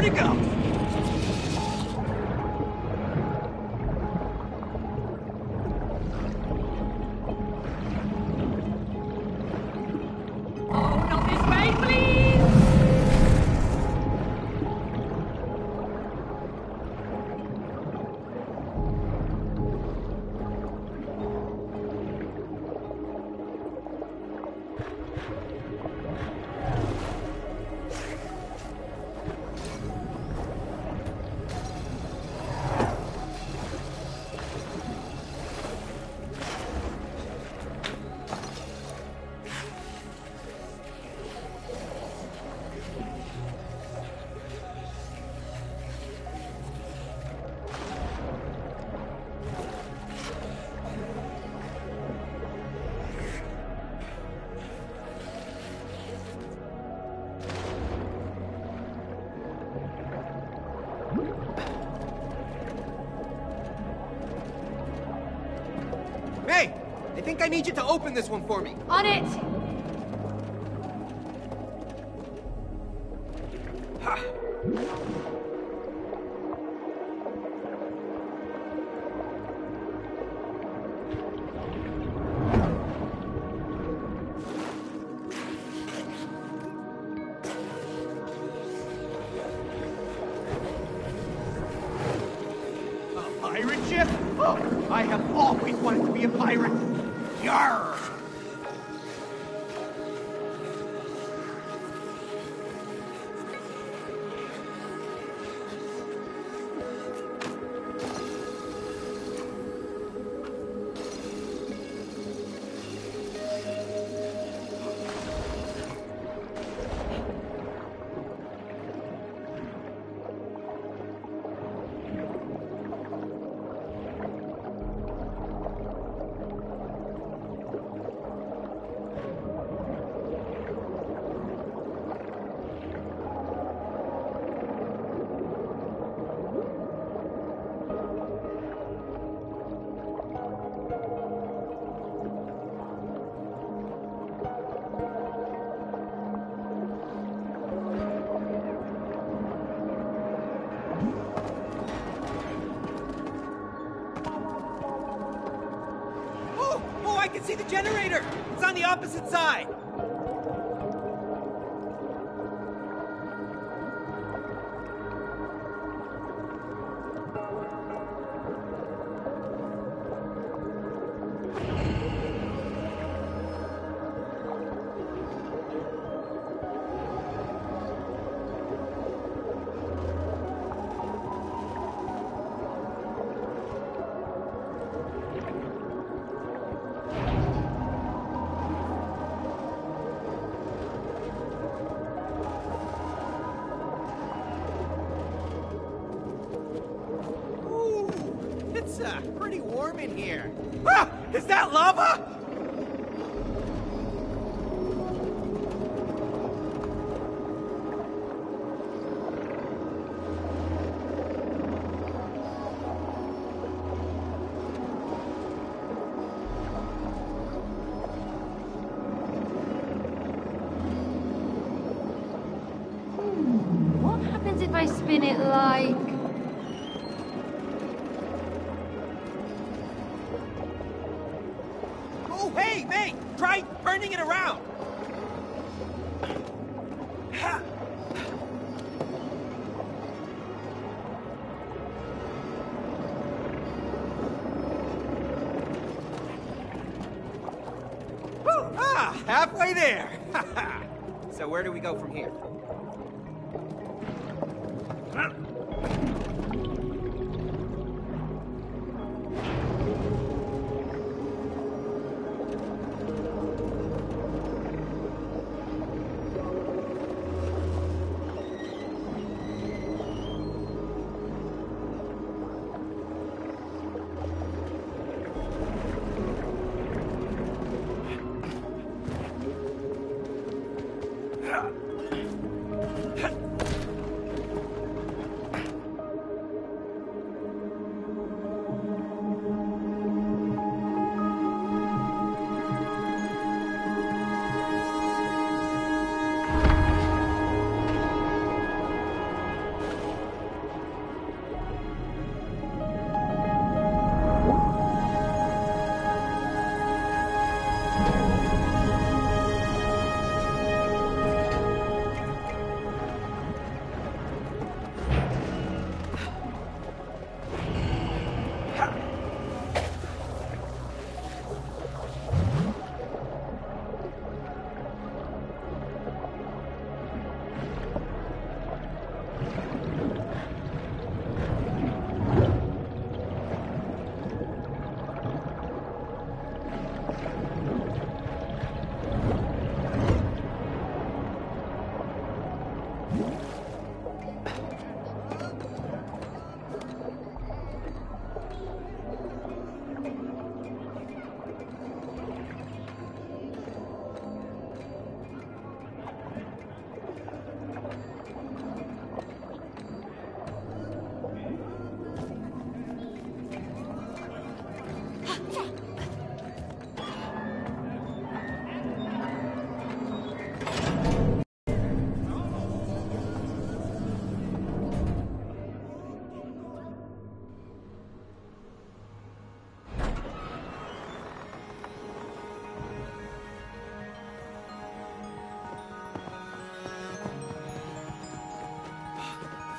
more to go. think I need you to open this one for me. On it! Yarr! opposite side.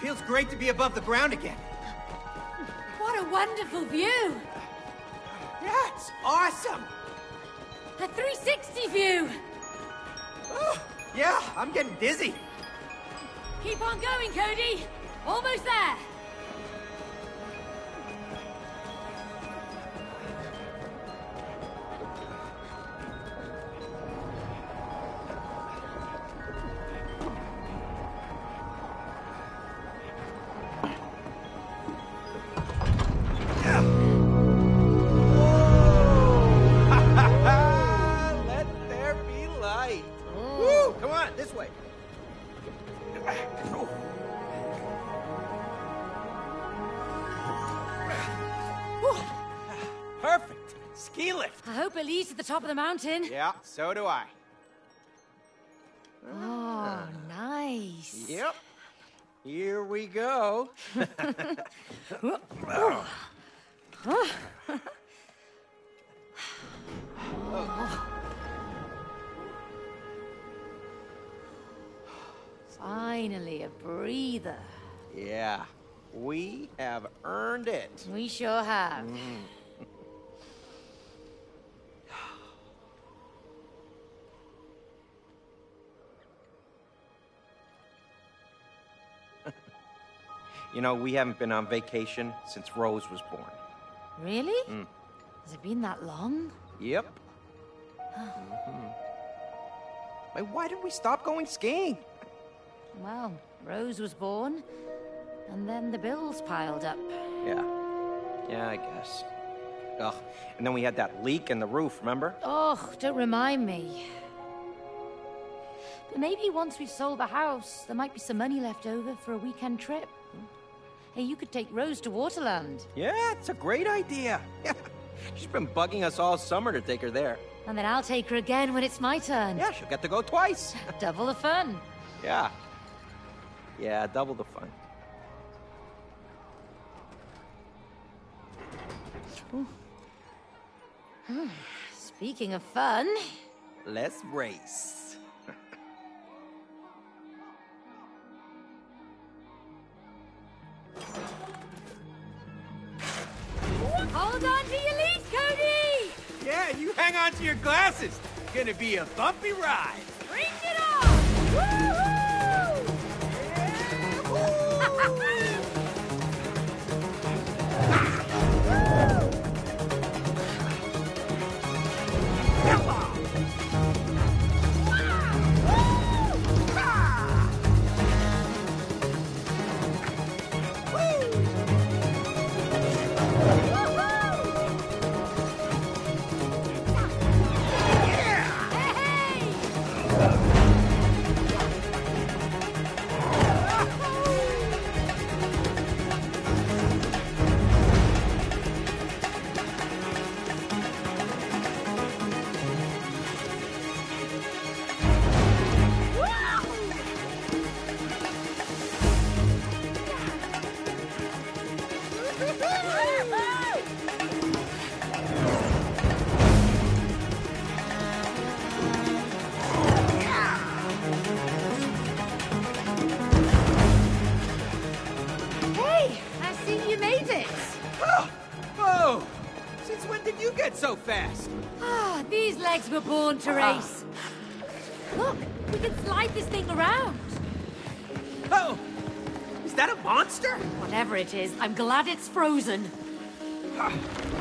Feels great to be above the ground again. What a wonderful view! It's awesome! A 360 view! Oh, yeah, I'm getting dizzy. Keep on going, Cody! Almost there! Top of the mountain. Yeah, so do I. Oh, nice. Yep. Here we go. Finally, a breather. Yeah, we have earned it. We sure have. Mm. You know, we haven't been on vacation since Rose was born. Really? Has it been that long? Yep. Mhm. Wait, why did we stop going skiing? Well, Rose was born, and then the bills piled up. Yeah. Yeah, I guess. Ugh. And then we had that leak in the roof, remember? Oh, don't remind me. But maybe once we've sold the house, there might be some money left over for a weekend trip. Hey, you could take Rose to Waterland. Yeah, it's a great idea. She's been bugging us all summer to take her there. And then I'll take her again when it's my turn. Yeah, she'll get to go twice. double the fun. Yeah. Yeah, double the fun. Hmm. Speaking of fun... Let's race. your glasses. Gonna be a bumpy ride. Bring it on! Woohoo! Yeah! it is. I'm glad it's frozen. Ah.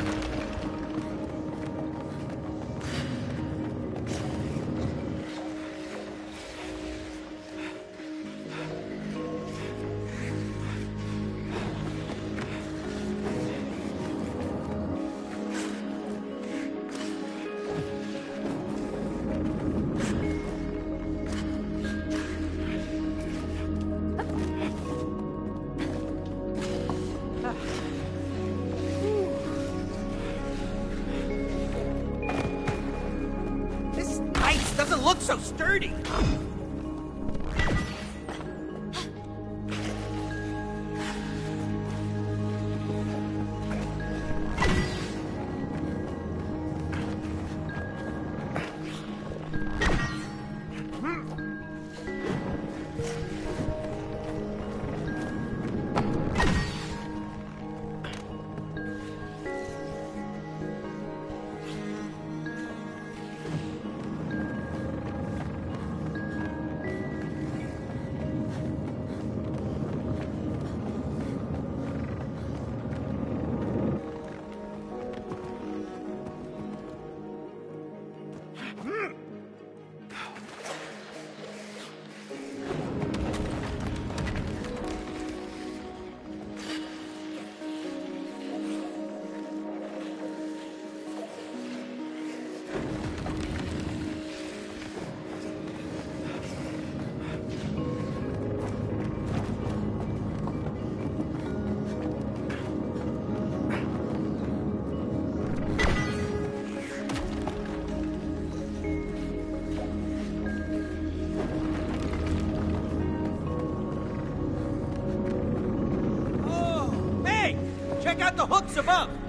got the hooks above.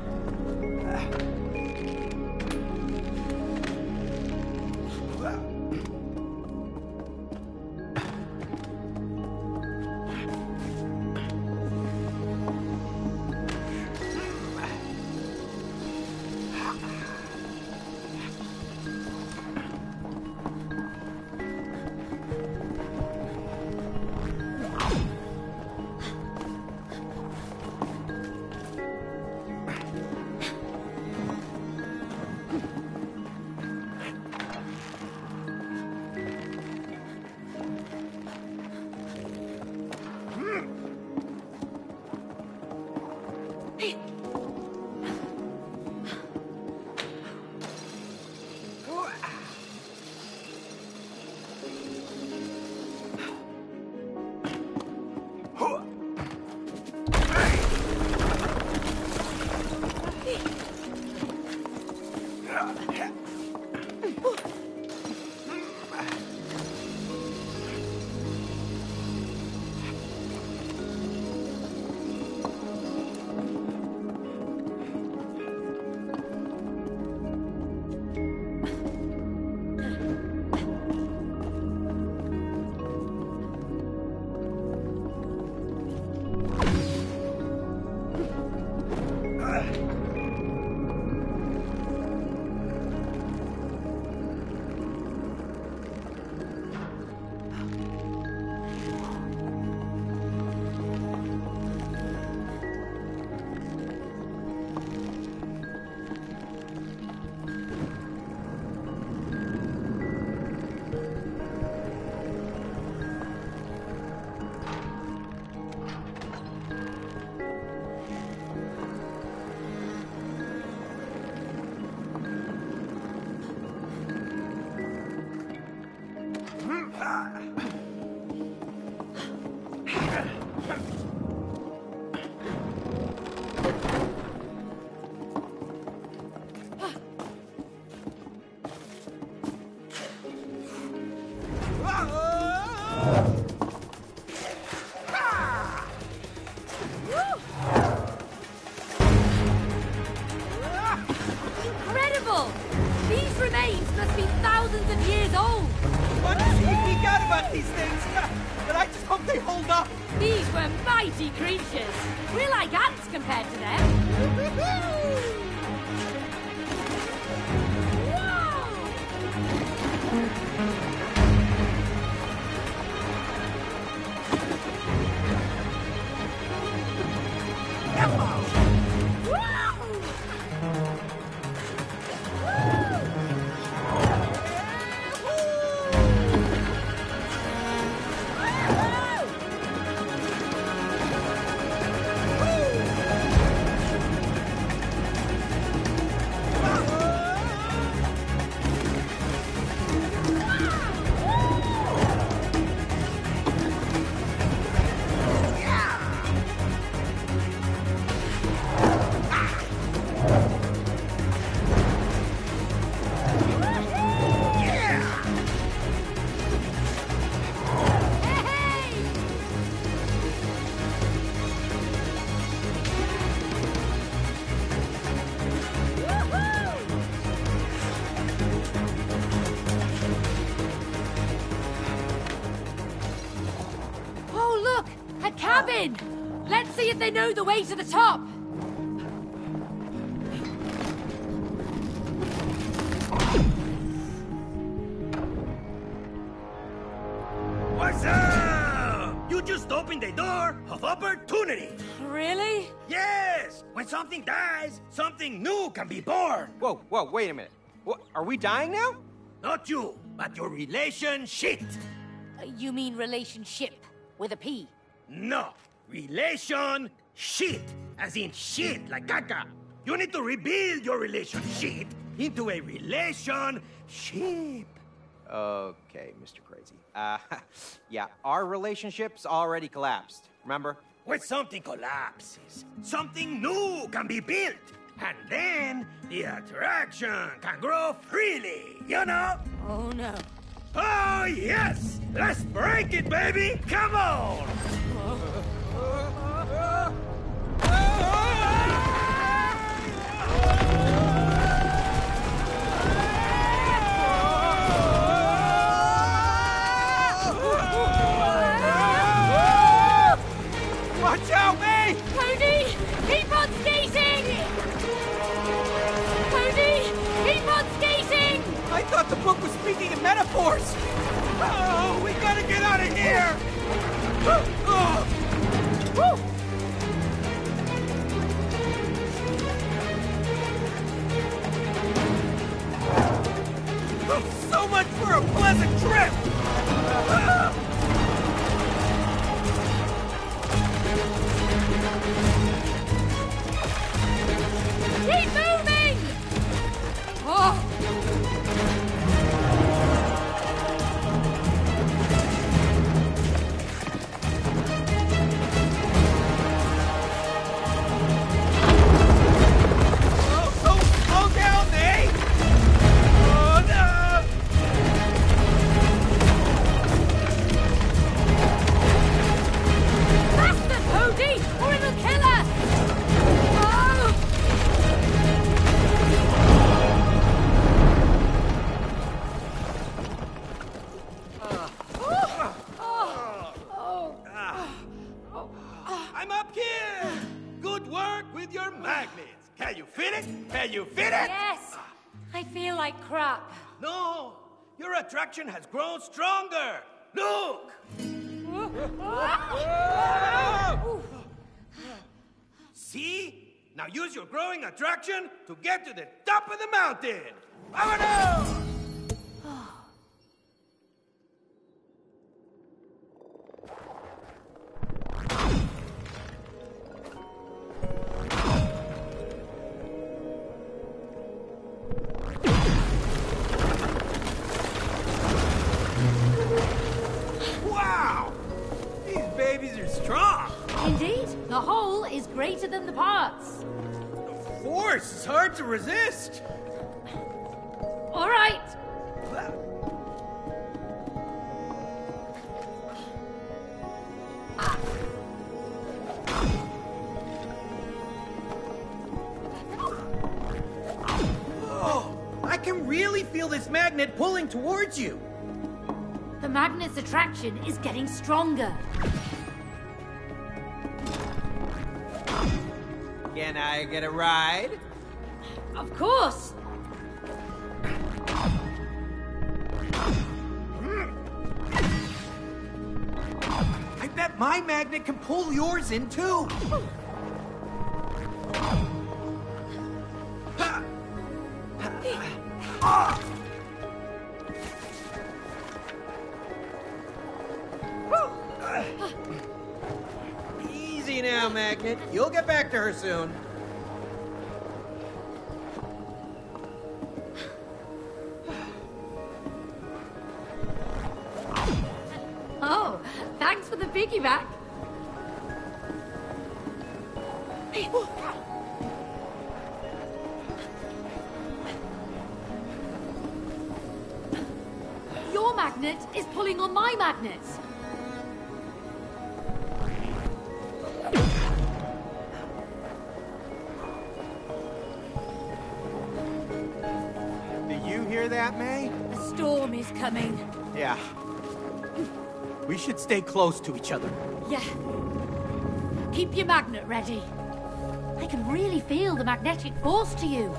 Let's see if they know the way to the top! What's up? You just opened the door of opportunity. Really? Yes! When something dies, something new can be born. Whoa, whoa, wait a minute. What, are we dying now? Not you, but your relationship. Uh, You mean relationship with a P? No, relation shit, as in shit, like caca. You need to rebuild your relationship into a relationship. Okay, Mr. Crazy. Uh, yeah, our relationship's already collapsed. Remember? When something collapses, something new can be built. And then the attraction can grow freely, you know? Oh no. Oh, yes! Let's break it, baby! Come on! the book was speaking in metaphors. Oh, we gotta get out of here! Oh. So much for a pleasant trip! Keep moving! Oh, attraction has grown stronger! Look! See? Now use your growing attraction to get to the top of the mountain! Vámonos! Wow! Indeed, the whole is greater than the parts. Of course, it's hard to resist. All right. Oh, I can really feel this magnet pulling towards you. The magnet's attraction is getting stronger. Can I get a ride? Of course. Hmm. I bet my magnet can pull yours in too. to her soon. stay close to each other. Yeah. Keep your magnet ready. I can really feel the magnetic force to you.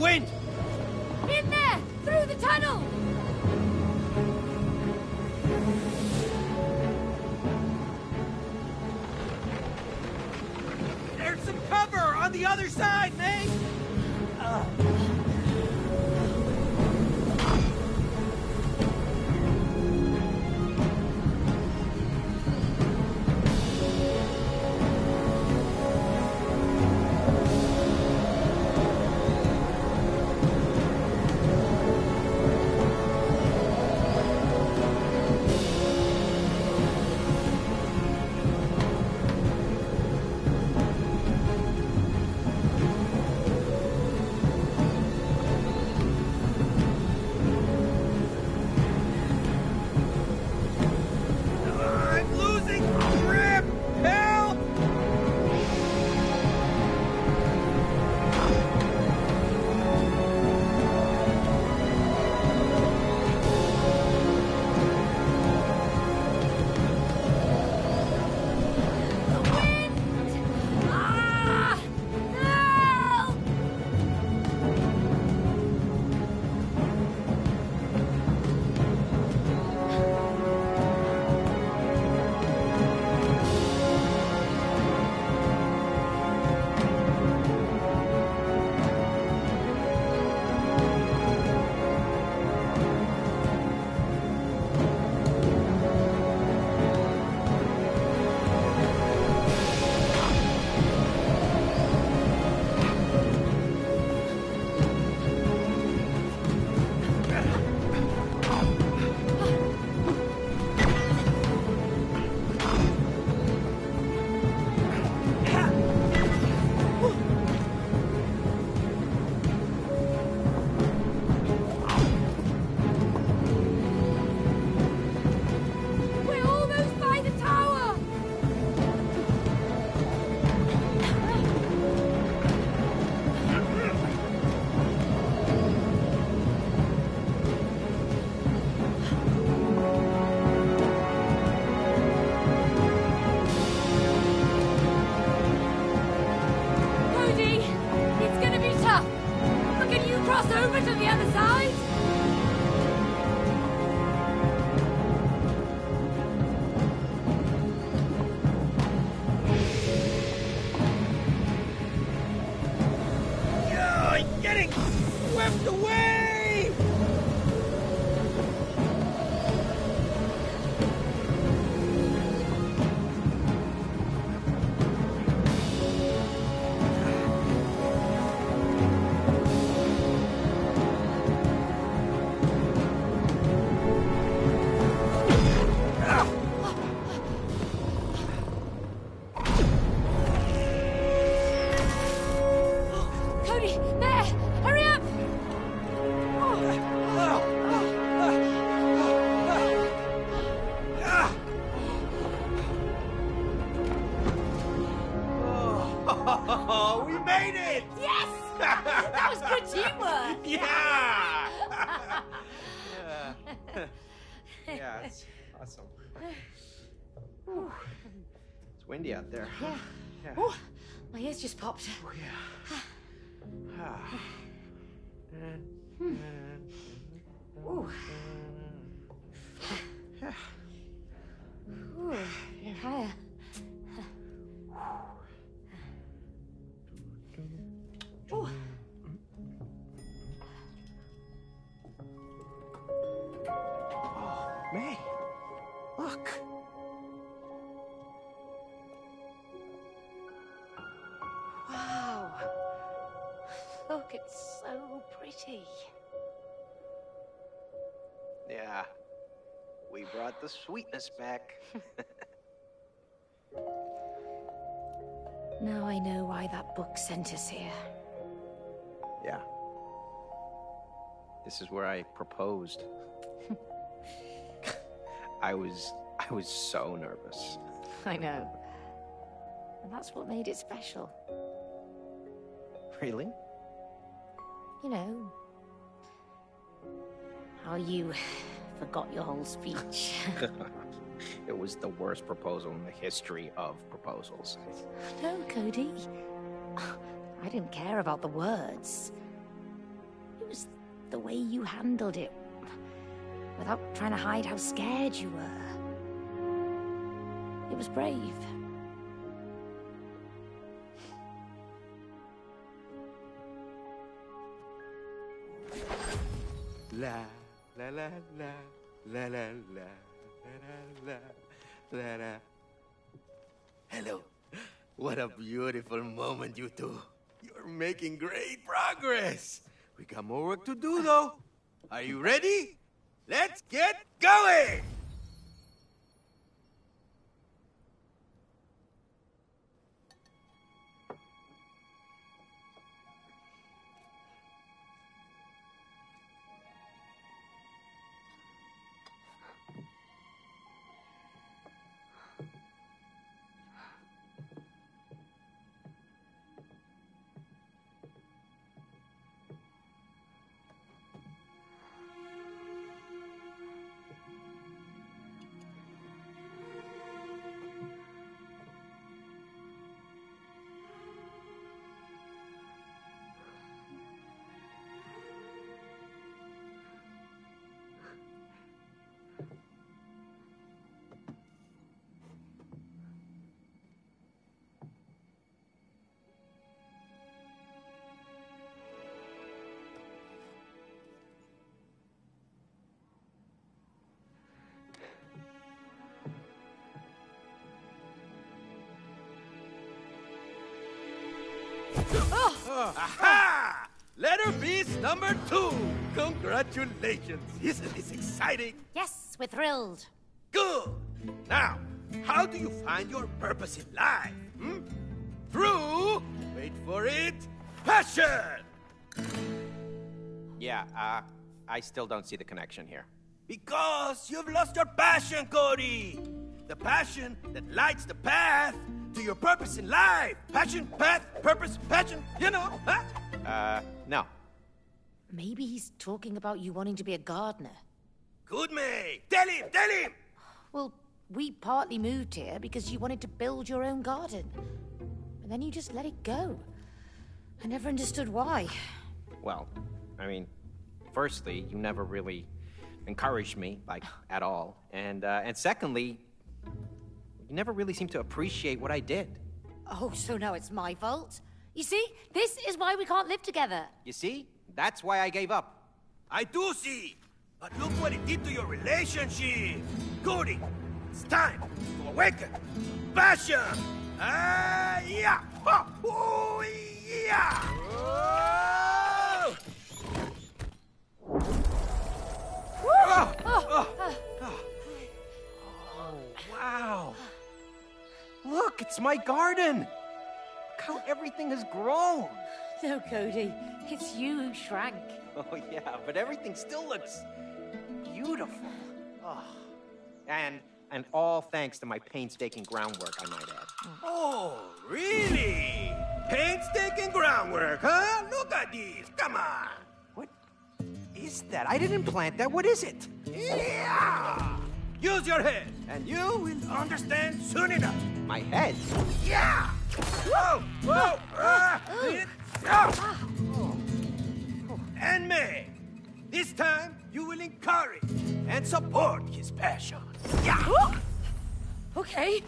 win! getting swept away! Windy out there. Yeah. Yeah. Oh, my ears just popped. Oh, yeah. Ah. Ooh. Yeah. Ooh. Higher. Ooh. Oh, May. Look. Wow. Look, it's so pretty. Yeah. We brought the sweetness back. Now I know why that book sent us here. yeah. This is where I proposed. I was I was so nervous. I know. And that's what made it special. Really? You know, how you forgot your whole speech. it was the worst proposal in the history of proposals. no, Cody. I didn't care about the words. It was the way you handled it. Without trying to hide how scared you were. It was brave. La la la la la la la la la la. Hello. What a beautiful moment, you two. You're making great progress. We got more work to do, though. Are you ready? Let's get going! Aha! Letter B's number two. Congratulations. Isn't this exciting? Yes, we're thrilled. Good. Now, how do you find your purpose in life? Hmm? Through, wait for it, passion. Yeah, uh, I still don't see the connection here. Because you've lost your passion, Cody. The passion that lights the path to your purpose in life. Passion, path, purpose, passion, you know, huh? Uh, no. Maybe he's talking about you wanting to be a gardener. Good, May. Tell him, tell him. Well, we partly moved here because you wanted to build your own garden. And then you just let it go. I never understood why. Well, I mean, firstly, you never really encouraged me, like, at all. And, uh, and secondly, you never really seemed to appreciate what I did. Oh, so now it's my fault? You see, this is why we can't live together. You see? That's why I gave up. I do see. But look what it did to your relationship. Cody, it's time to awaken. Passion. Ah, yeah. Ah. Oh, oh, yeah. Oh! Oh, Oh, wow. Look, it's my garden. Look how everything has grown. No, Cody. It's you who shrank. Oh, yeah, but everything still looks beautiful. Oh. And, and all thanks to my painstaking groundwork, I might add. Oh, really? Painstaking groundwork, huh? Look at these. Come on. What is that? I didn't plant that. What is it? Yeah! Use your head, and you will understand soon enough. My head? Yeah! Whoa! Whoa! Ah! Ah! And May, this time you will encourage and support his passion. Yeah! Okay.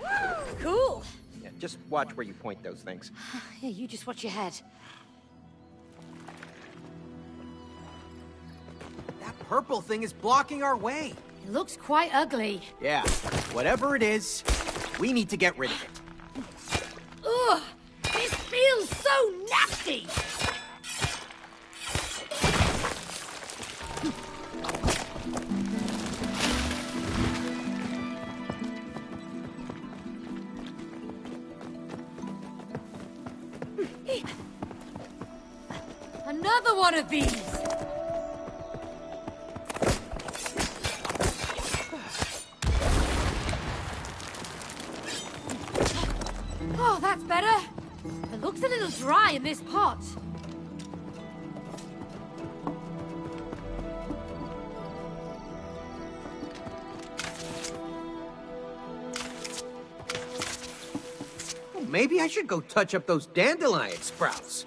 Cool. Yeah, just watch where you point those things. Yeah, you just watch your head. That purple thing is blocking our way. It looks quite ugly. Yeah, whatever it is, we need to get rid of it. Ugh! This feels so nasty! Another one of these! It looks a little dry in this pot. Maybe I should go touch up those dandelion sprouts.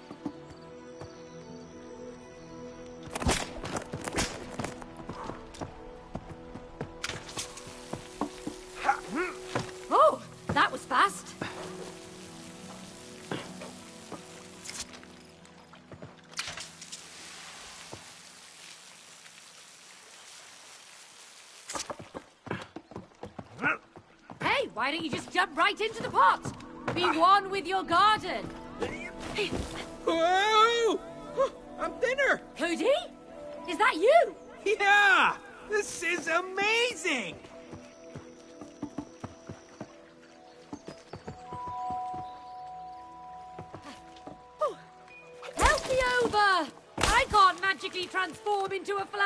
Why don't you just jump right into the pot? Be one with your garden. Whoa! I'm thinner! Cody? Is that you? Yeah! This is amazing! Help me over! I can't magically transform into a flower.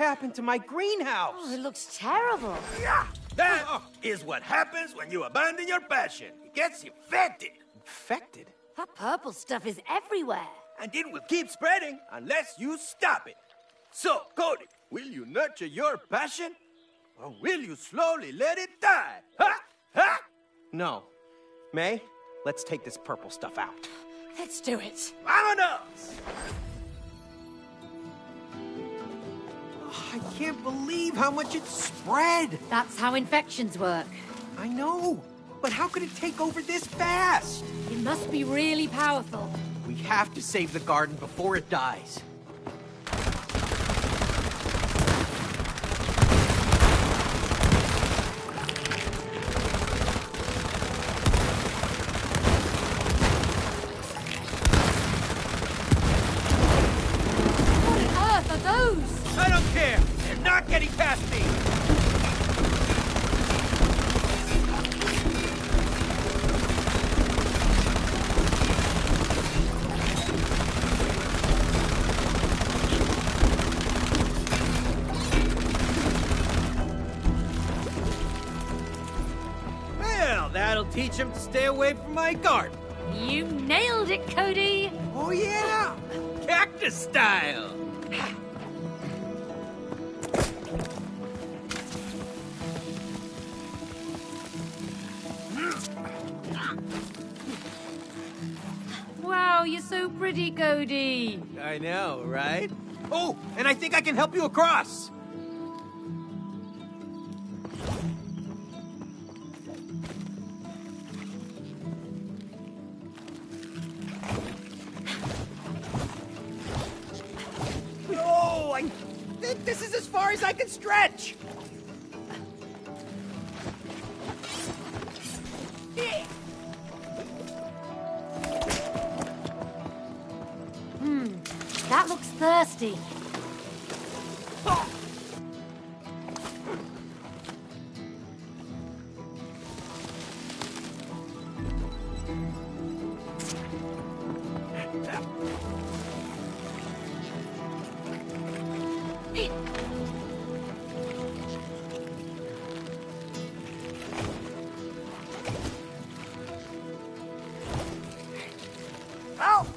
Happened to my greenhouse? Oh, it looks terrible. Yeah! That is what happens when you abandon your passion. It gets infected. Infected? That purple stuff is everywhere. And it will keep spreading unless you stop it. So, Cody, will you nurture your passion? Or will you slowly let it die? Ha! Ha! No. May, let's take this purple stuff out. Let's do it. Vámonos! Can't believe how much it's spread. That's how infections work. I know, but how could it take over this fast? It must be really powerful. We have to save the garden before it dies. Teach him to stay away from my garden. You nailed it, Cody. Oh, yeah. Cactus style. Wow, you're so pretty, Cody. I know, right? Oh, and I think I can help you across. safety.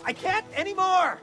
I can't anymore!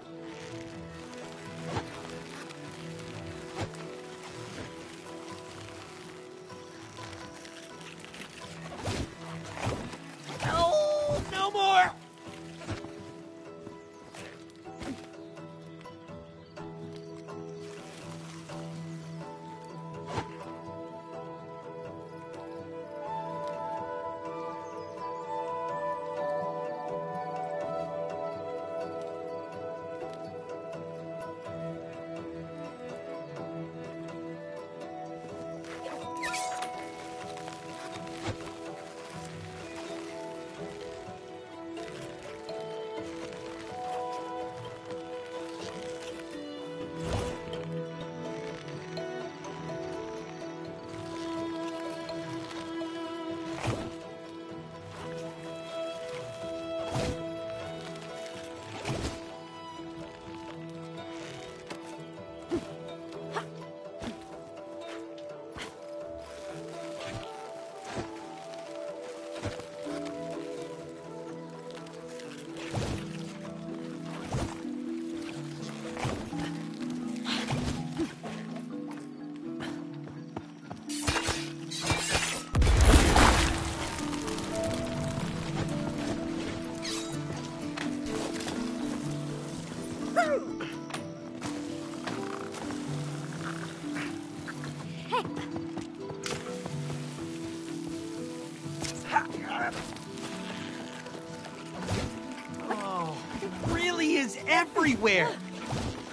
everywhere.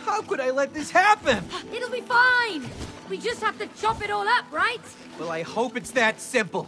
How could I let this happen? It'll be fine. We just have to chop it all up, right? Well, I hope it's that simple.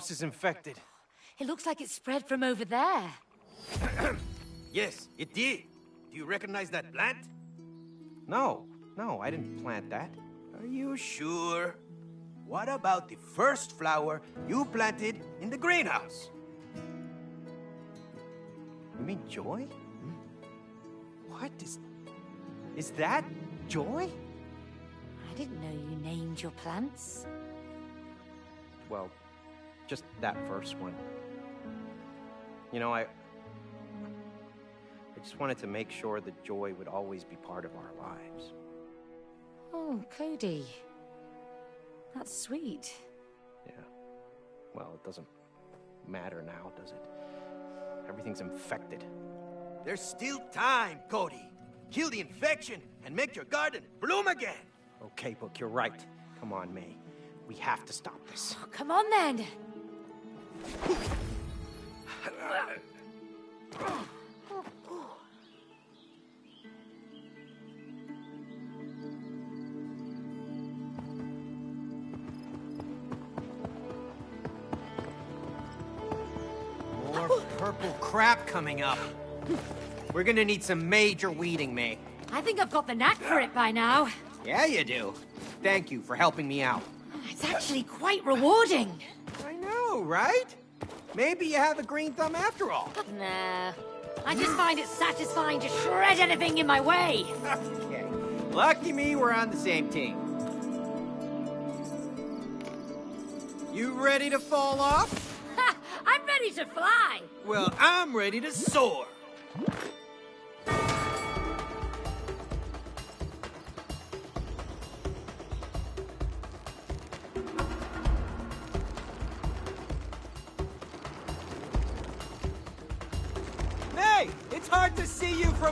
Greenhouse is infected. It looks like it spread from over there. Yes, it did. Do you recognize that plant? No, no, I didn't plant that. Are you sure? What about the first flower you planted in the greenhouse? You mean Joy? Hmm? What is. Is that Joy? I didn't know you named your plants. Well, just that first one. You know, I. I just wanted to make sure that joy would always be part of our lives. Oh, Cody. That's sweet. Yeah. Well, it doesn't matter now, does it? Everything's infected. There's still time, Cody. Kill the infection and make your garden bloom again. Okay, Book, you're right. Come on, May. We have to stop this. Oh, come on then. More purple crap coming up. We're gonna need some major weeding, May. I think I've got the knack for it by now. Yeah, you do. Thank you for helping me out. It's actually quite rewarding. Right? Maybe you have a green thumb after all. Nah. I just find it satisfying to shred anything in my way. Okay. Lucky me, we're on the same team. You ready to fall off? Ha! I'm ready to fly. Well, I'm ready to soar.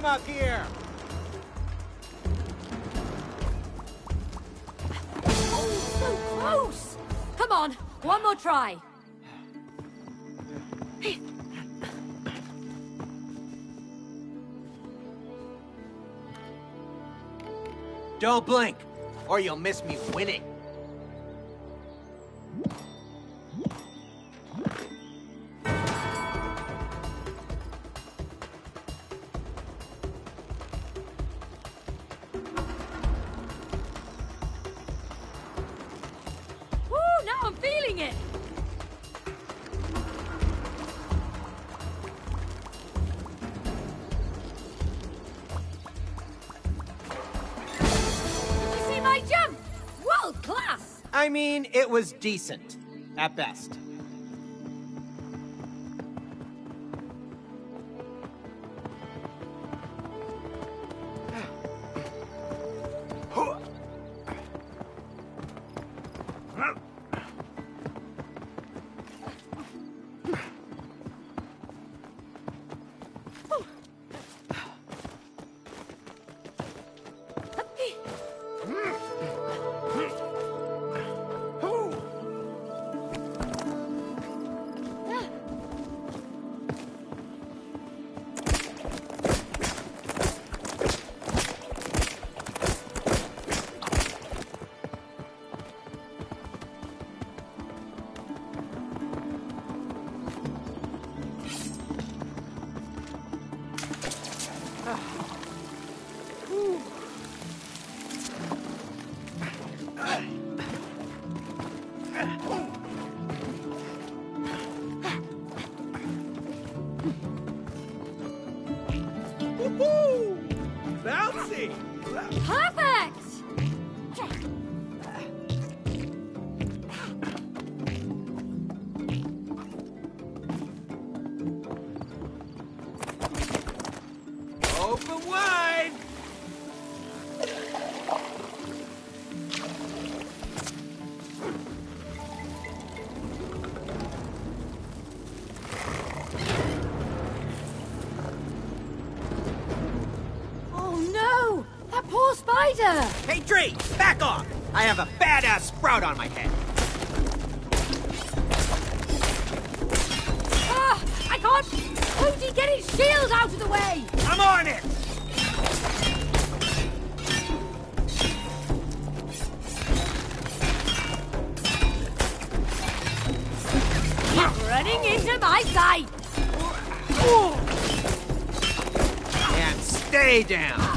Up here. Oh, so close. Come on, one more try. Don't blink, or you'll miss me winning. It was decent, at best. Poor spider! Hey, Tree, back off! I have a badass sprout on my head. Ah! I can't! Cody, get his shield out of the way! I'm on it! Keep running into my sight! And stay down.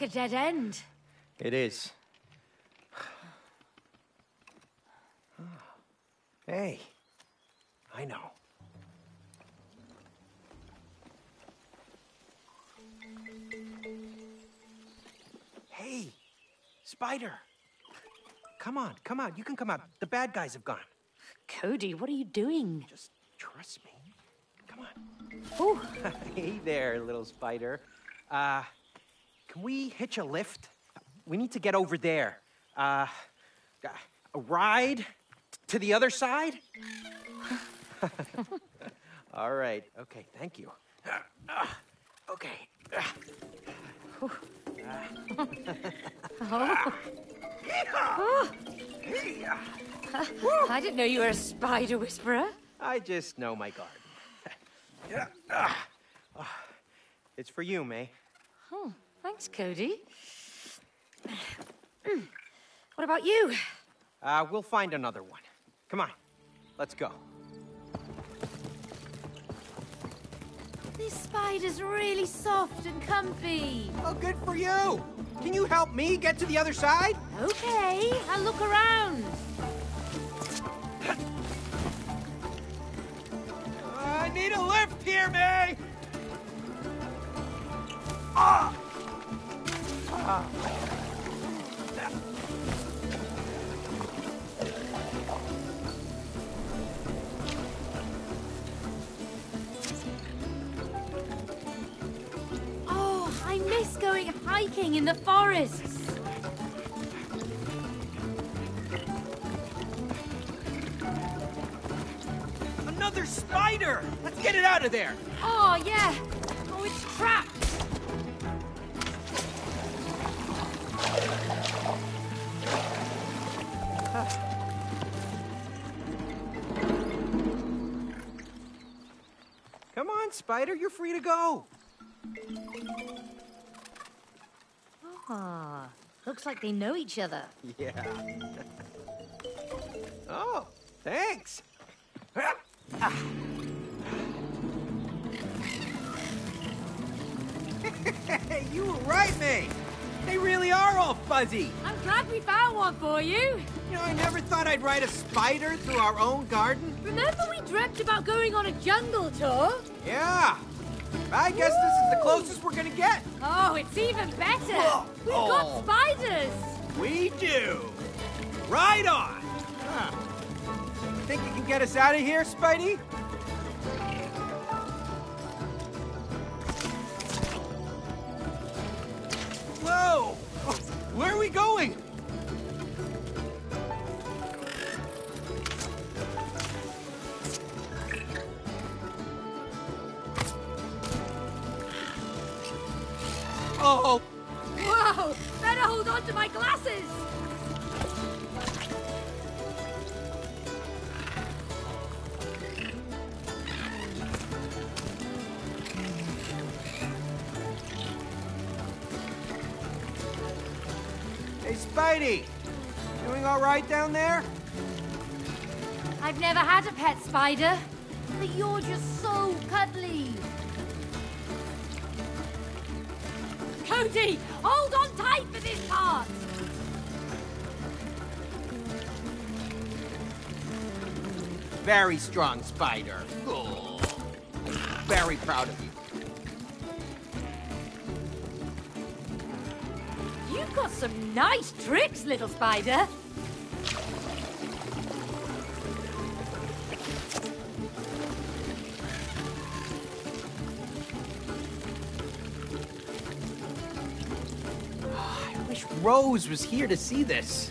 Like a dead end. It is. Hey, I know. Hey, Spider. Come on, come on. You can come out. The bad guys have gone. Cody, what are you doing? Just trust me. Come on. Oh, hey there, little spider. Uh, can we hitch a lift? We need to get over there. Uh, a ride to the other side? All right. Okay, thank you. Uh, uh, okay. Uh, I didn't know you were a spider whisperer. I just know my garden. Ah. It's for you, May. Oh, thanks, Cody. What about you? Uh, we'll find another one. Come on, let's go. This spider's really soft and comfy. Oh, good for you. Can you help me get to the other side? Okay, I'll look around. I need a lift here, May! Oh, I miss going hiking in the forests. Another spider! Let's get it out of there! Oh, yeah. Oh, it's trapped. Spider, you're free to go. Ah, looks like they know each other. Yeah. oh, thanks. You were right, May! They really are all fuzzy! I'm glad we found one for you. You know, I never thought I'd ride a spider through our own garden. Remember we dreamt about going on a jungle tour? Yeah. I guess this is the closest we're gonna get. Oh, it's even better. Whoa. We've Oh. got spiders. We do. Right on. Huh. Think you can get us out of here, Spidey? Whoa! Where are we going? Oh, Whoa! Better hold on to my glasses. Spidey. Doing all right down there? I've never had a pet spider, but you're just so cuddly. Cody, hold on tight for this part. Very strong spider. Very proud of you. You've got some nice tricks, little spider. Oh, I wish Rose was here to see this.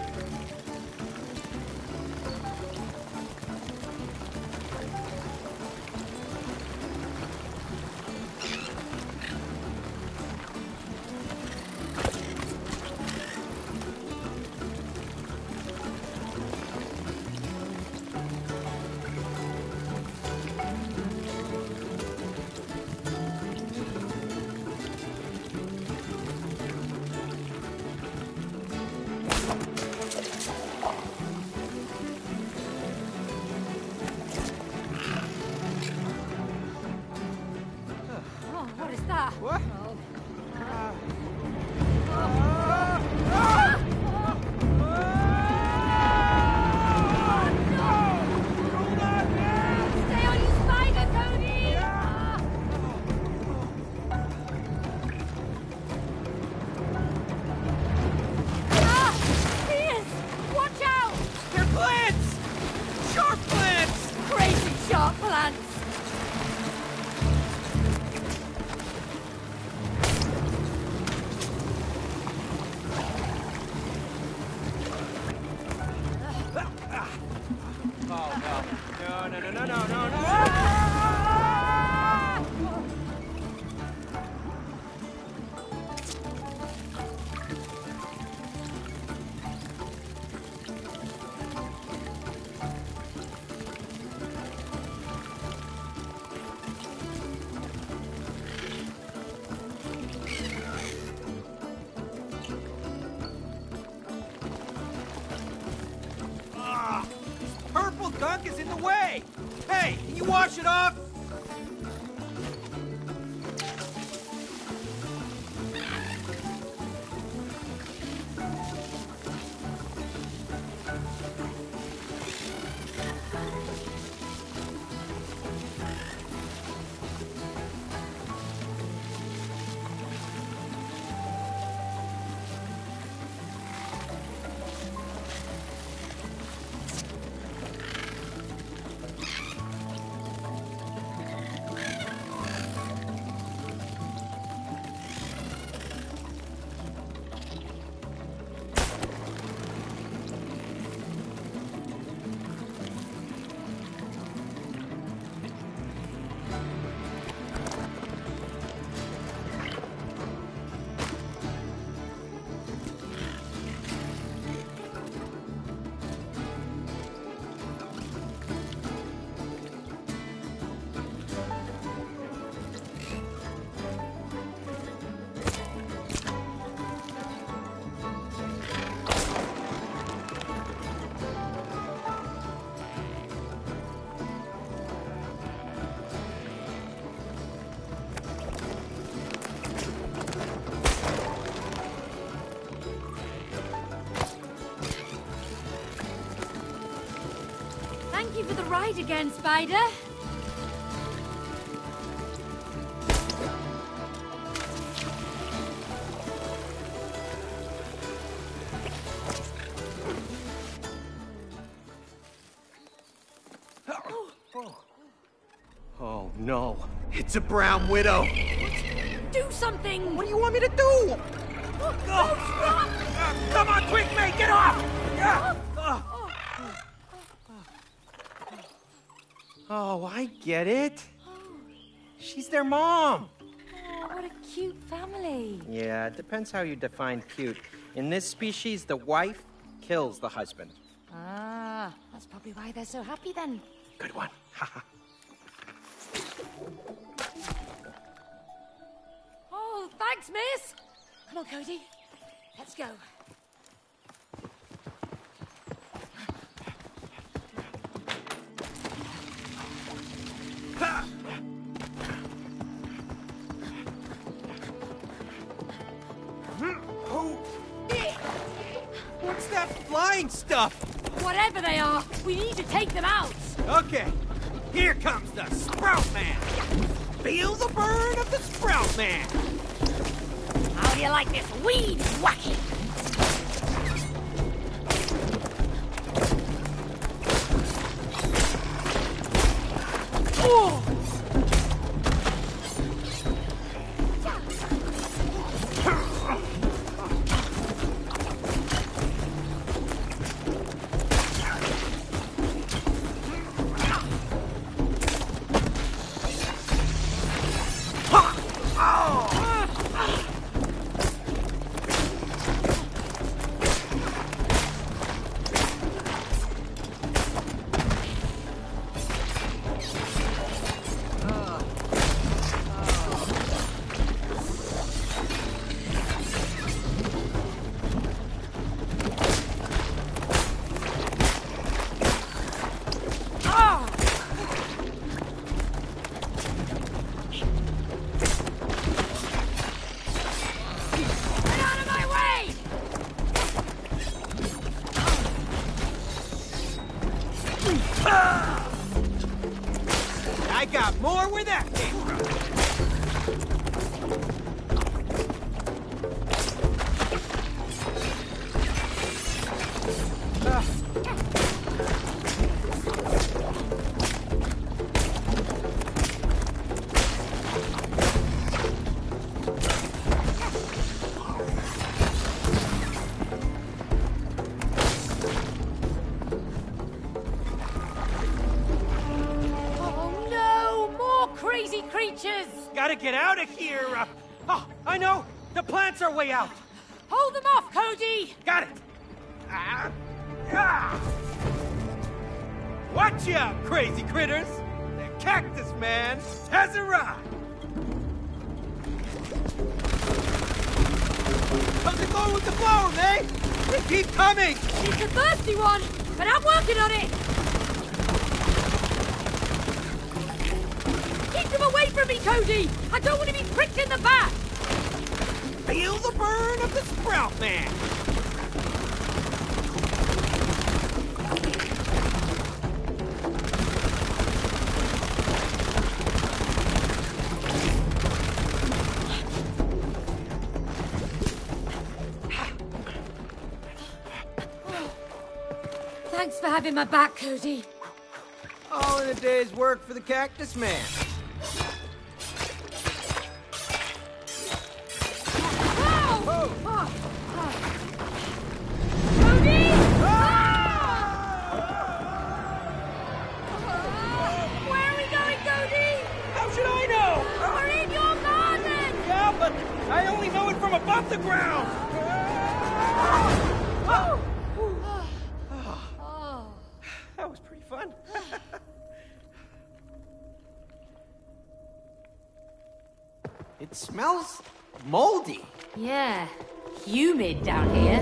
Spider. Oh no, it's a brown widow. Do something! What do you want me to do? Oh, I get it. She's their mom. Oh, what a cute family. Yeah, it depends how you define cute. In this species, the wife kills the husband. Ah, that's probably why they're so happy then. Good one. Oh, thanks, miss. Come on, Cody. Let's go. We need to take them out. Okay, here comes the Sprout Man. Feel the burn of the Sprout Man. How do you like this weed whacking? My back, Cody. All in a day's work for the Cactus Man. Yeah, humid down here.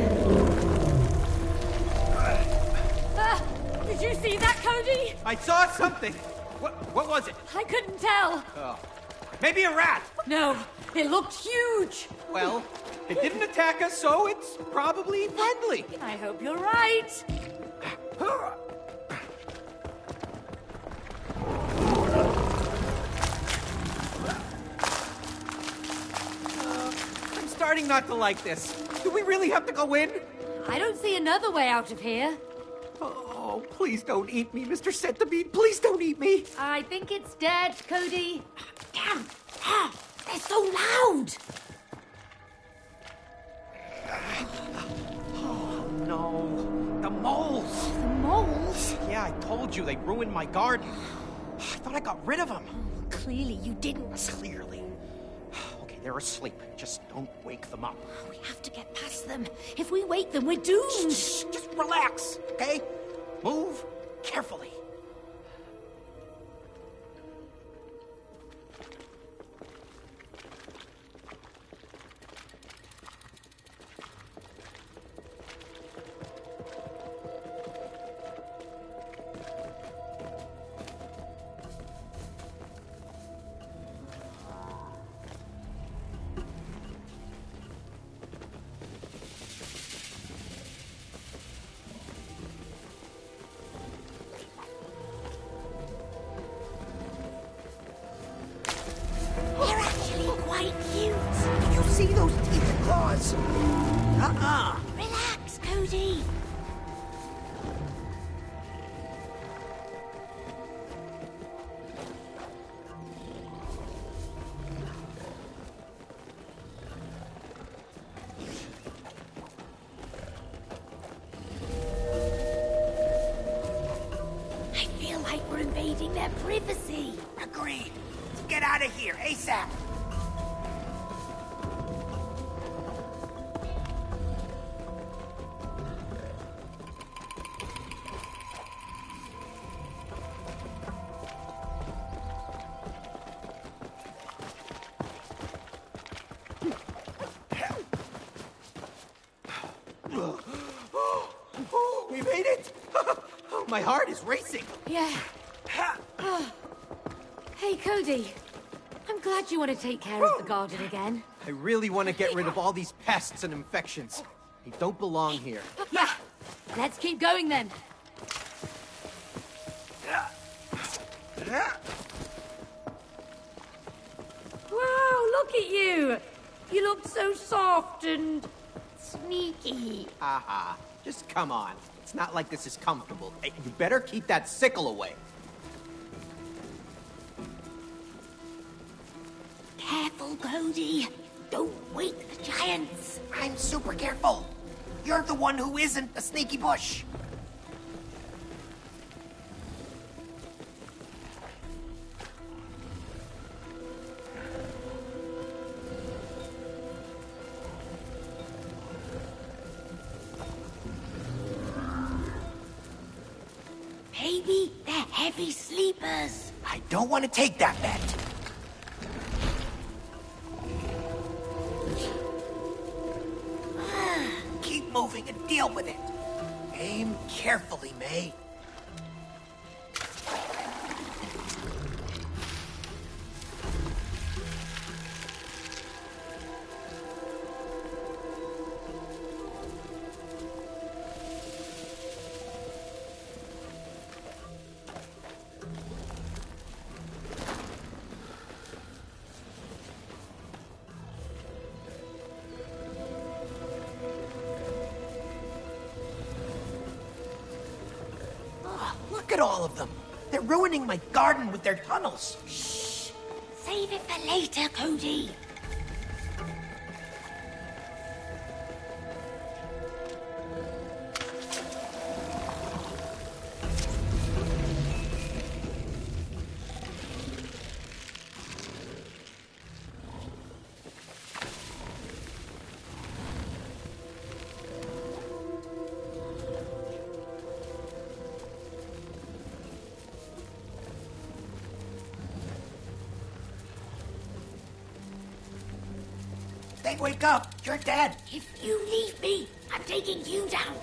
Ah, did you see that, Cody? I saw something. What, what was it? I couldn't tell. Maybe a rat. No, it looked huge. Well, it didn't attack us, so it's probably friendly. I hope you're right. starting not to like this. Do we really have to go in? I don't see another way out of here. Oh, please don't eat me, Mr. Centipede. Please don't eat me. I think it's dead, Cody. Damn! Ah, they're so loud! Oh, no, the moles. The moles? Yeah, I told you they ruined my garden. I thought I got rid of them. Clearly you didn't. Clearly. They're asleep. Just don't wake them up. We have to get past them. If we wake them, we're doomed. Shh, just relax, okay? Move carefully. Yeah. Oh. Hey, Cody. I'm glad you want to take care of the garden again. I really want to get rid of all these pests and infections. They don't belong here. Yeah. Let's keep going then. Sneaky. Haha. Just come on. It's not like this is comfortable. Hey, you better keep that sickle away. Careful, Cody. Don't wake the giants. I'm super careful. You're the one who isn't a sneaky bush. Want to take that bet. Keep moving and deal with it. Aim carefully, May. Their tunnels. Shh. Save it for later, Cody. You down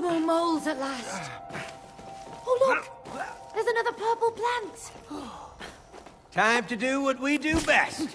More moles at last. Oh, look! There's another purple plant. Time to do what we do best.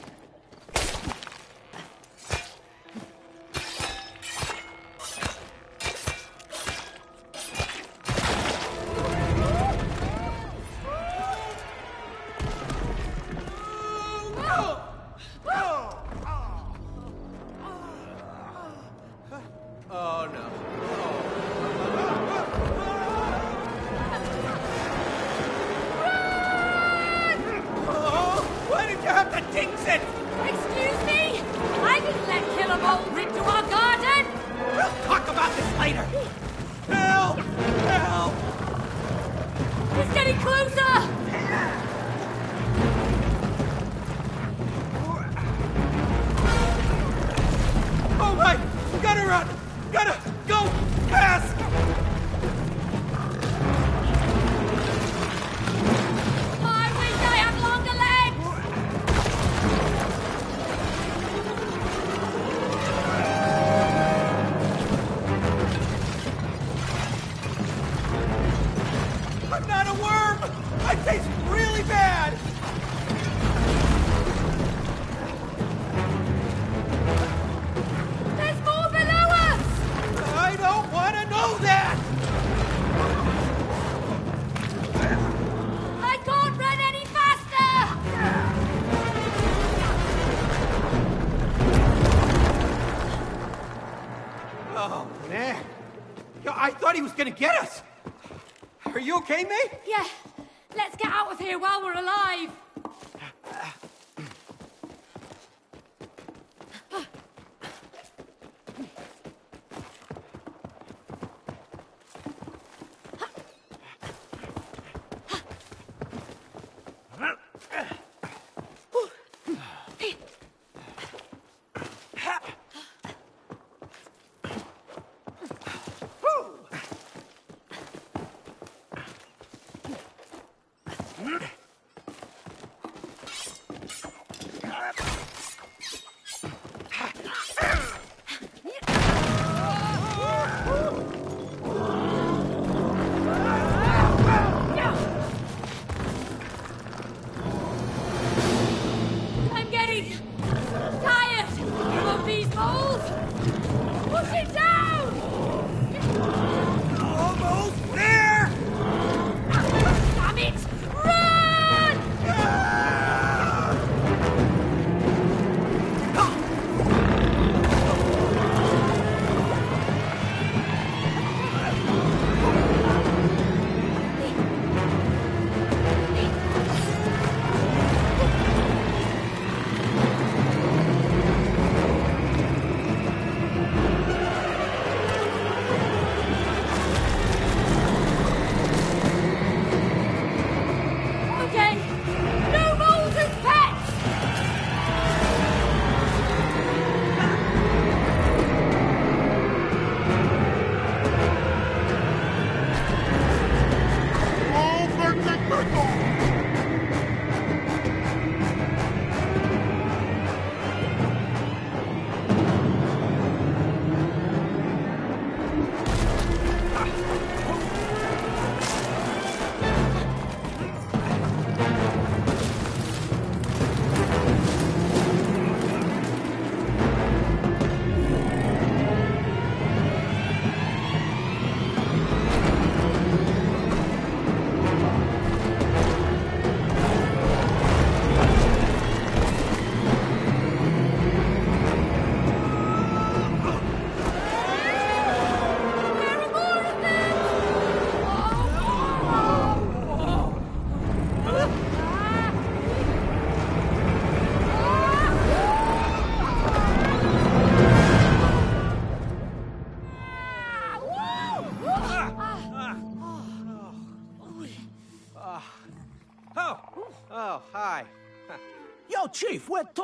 Gonna get us! Are you okay, mate?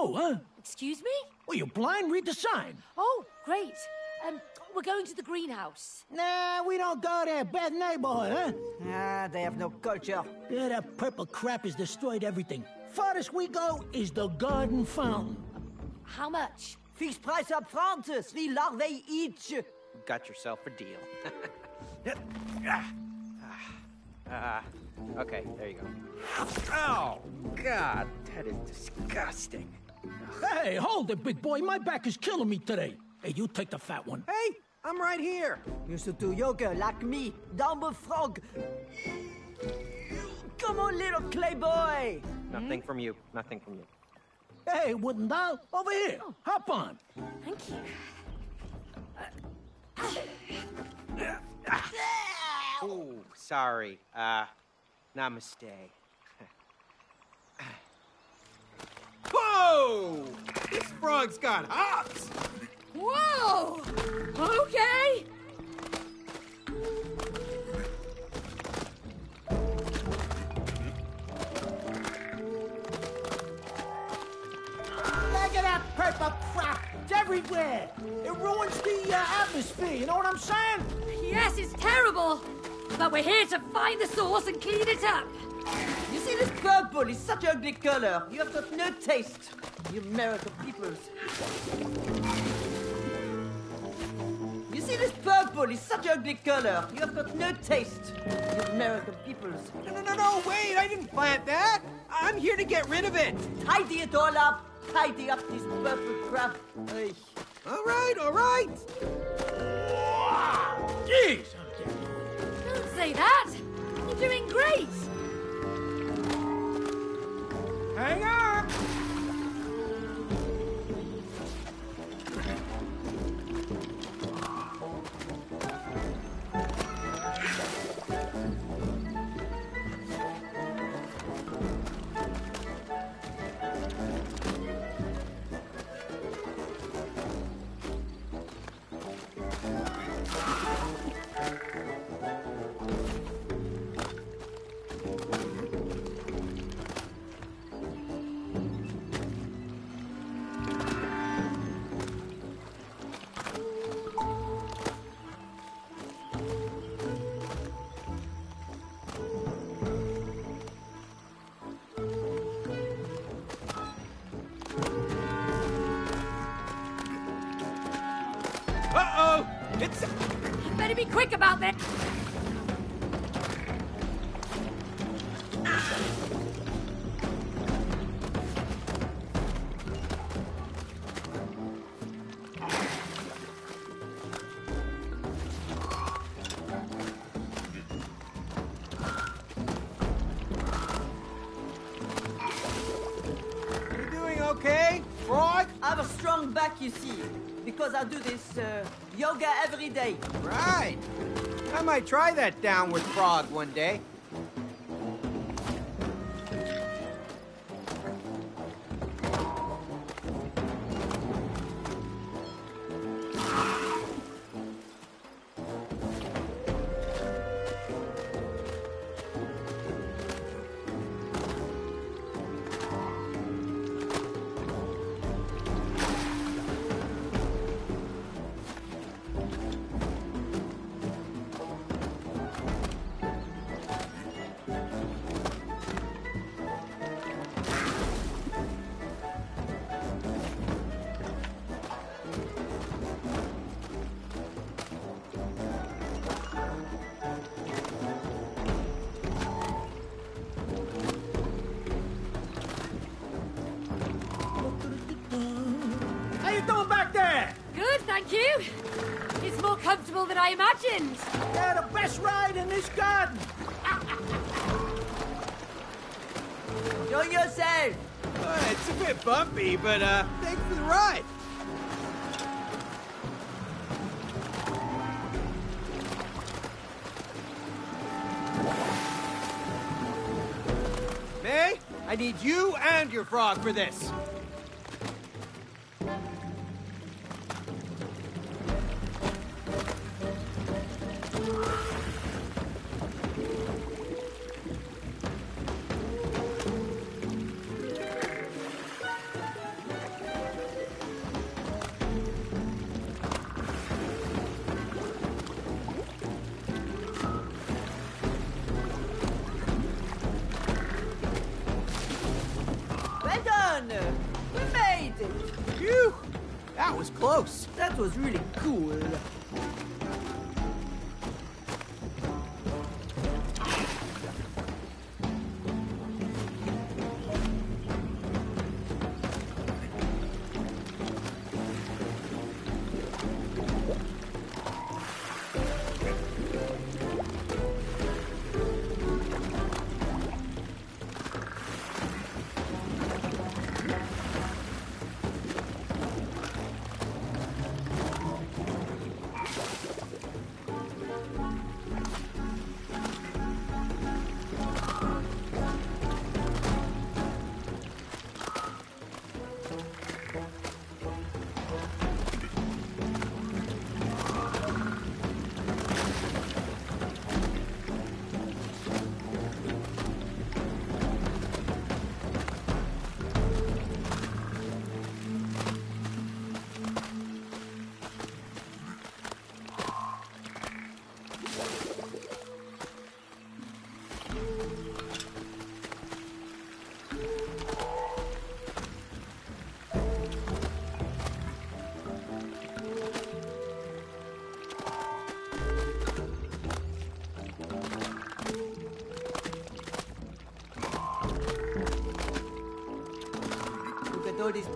Chief, huh? Excuse me? Well, you blind? Read the sign. Oh, great. Um, we're going to the greenhouse. Nah, we don't go there. Bad neighborhood, huh? Ah, they have no culture. Yeah, that purple crap has destroyed everything. Farthest we go is the garden fountain. How much? Fixed price up front, three larvae each. Got yourself a deal. Ah, okay, there you go. Oh, God, that is disgusting. Hey, hold it, big boy. My back is killing me today. Hey, you take the fat one. Hey, I'm right here. You should do yoga like me, dumb frog. Come on, little clay boy. Nothing from you. Nothing from you. Hey, wooden doll, over here. Hop on. Thank you. Oh, sorry. Uh, namaste. Whoa! This frog's got hops. Whoa! Okay. Look at that purple crap. It's everywhere. It ruins the uh, atmosphere, you know what I'm saying? Yes, it's terrible. But we're here to find the source and clean it up. You see this purple is such an ugly color. You have got no taste. You American peoples. You see this purple is such an ugly color. You have got no taste. You American peoples. No, no, no, no, wait, I didn't plant that. I'm here to get rid of it. Tidy it all up. Tidy up this purple crap. Ay. All right, all right. Jeez. Don't say that. You're doing great. Hang on. Okay, frog? I have a strong back, you see, because I do this uh, yoga every day. Right. I might try that downward frog one day.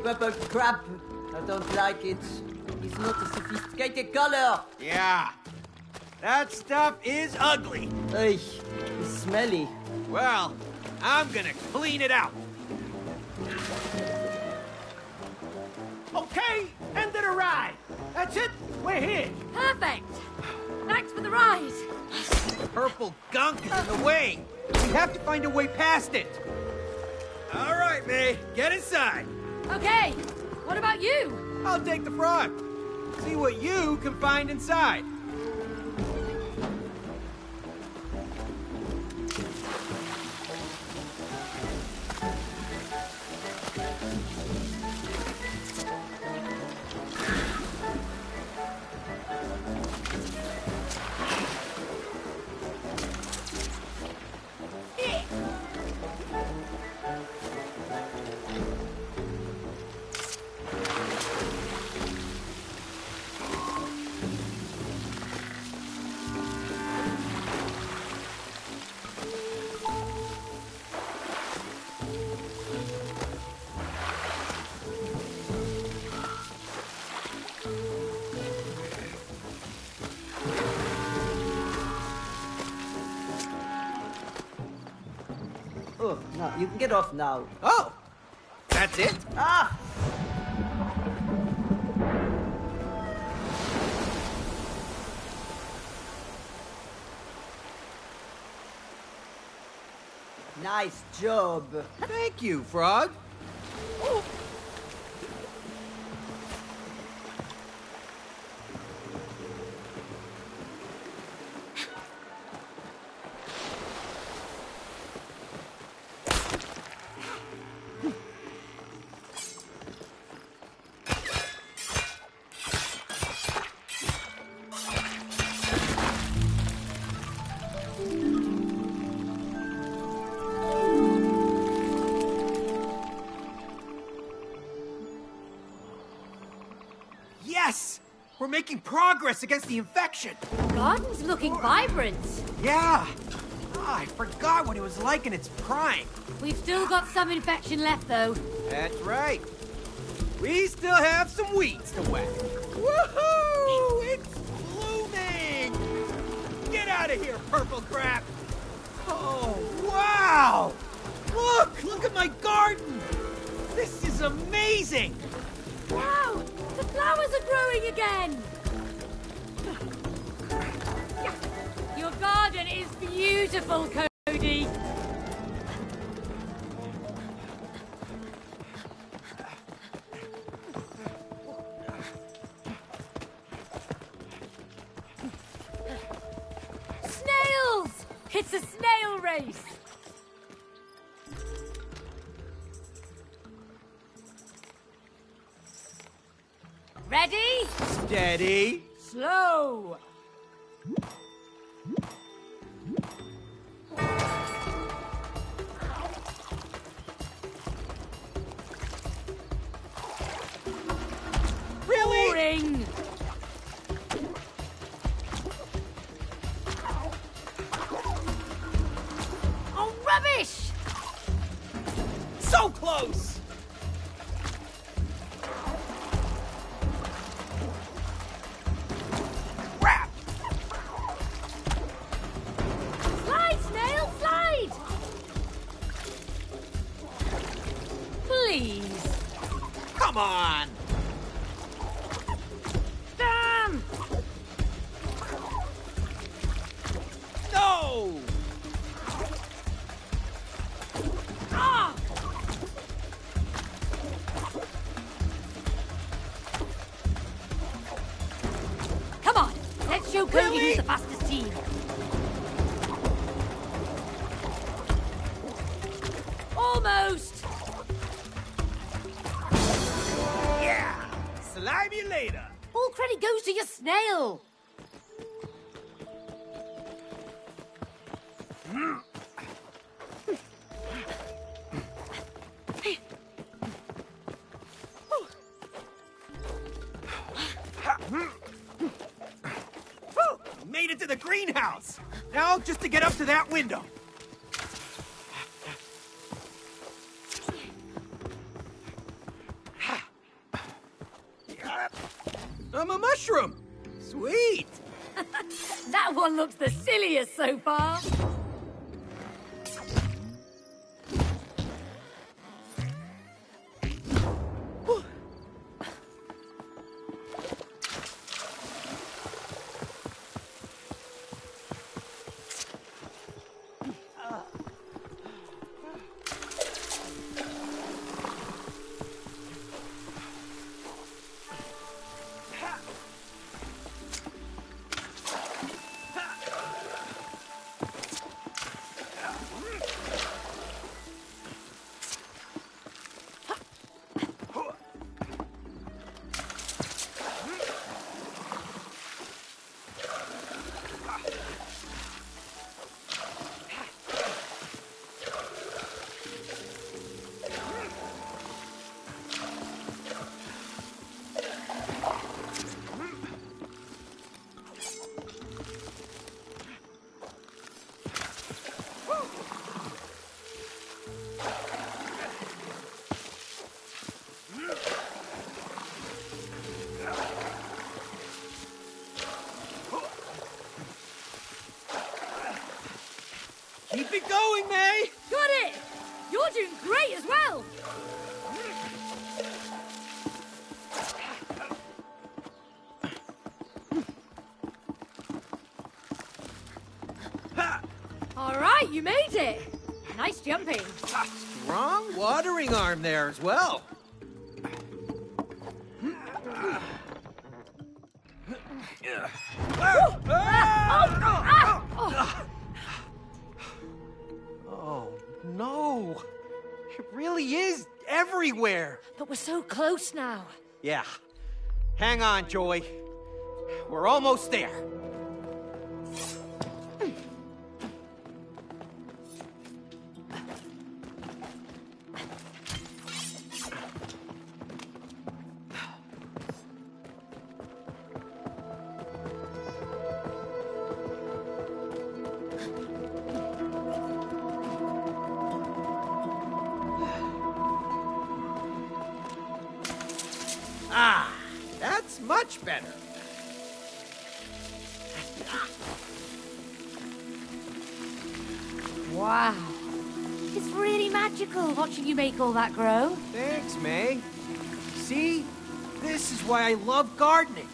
Purple crap. I don't like it. It's not a sophisticated color. Yeah. That stuff is ugly. Hey, it's smelly. Well, I'm gonna clean it out. Okay, end of the ride. That's it. We're here. Perfect! Thanks for the ride! Purple gunk is in the way. We have to find a way past it. All right, May. Get inside. Okay, what about you? I'll take the frog. See what you can find inside. Off now. Oh, that's it? Ah! Nice job. Thank you, Frog. Yes! Against the infection. Garden's looking vibrant. Yeah. Ah, I forgot what it was like in its prime. We've still got some infection left, though. That's right. We still have some weeds to whack. Woohoo! It's blooming! Get out of here, purple crap! Oh, wow! Look! Look at my garden! This is amazing! Wow! The flowers are growing again! Garden is beautiful, Cody! so close! Just to get up to that window. Keep it Hang on, Joy. We're almost there. Much better. Wow. It's really magical watching you make all that grow. Thanks, May. See? This is why I love gardening.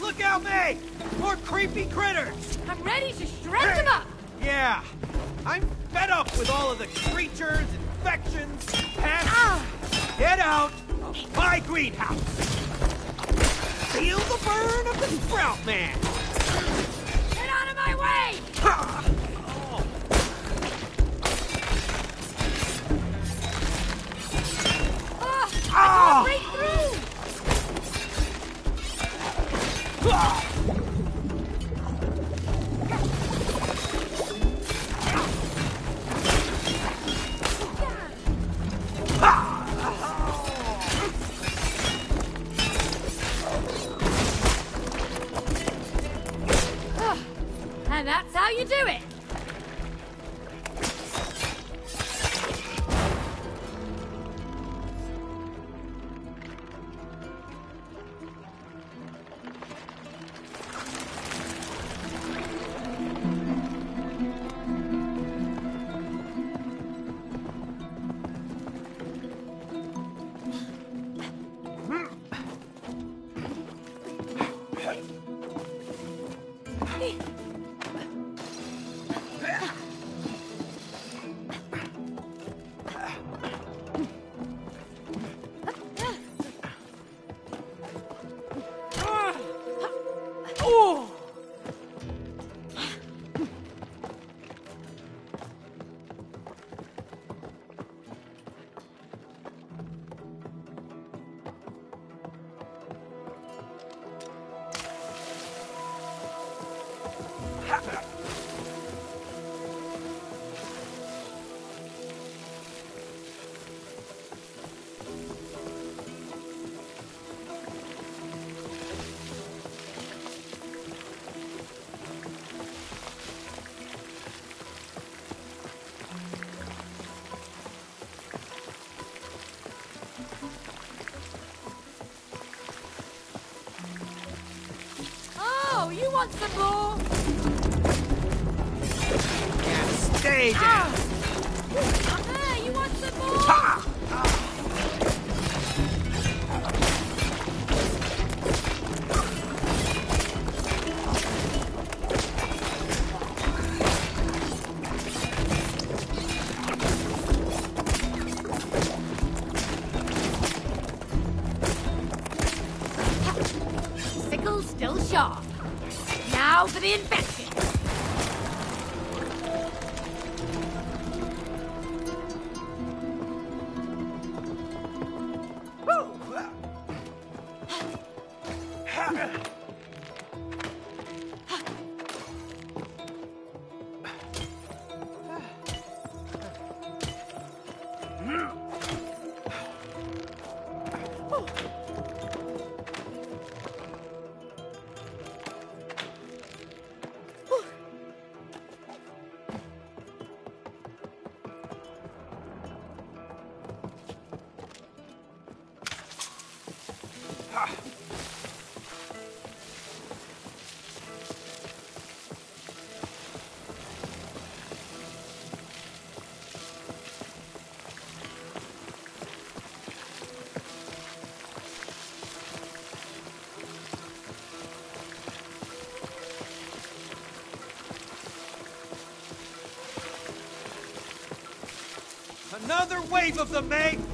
Look out, May! More creepy critters! I'm ready to shred them up! Yeah, I'm fed up with all of the creatures, infections, pests. Ah! Get out of my greenhouse! Feel the burn of the Sprout Man! happened? Another wave of the Meg!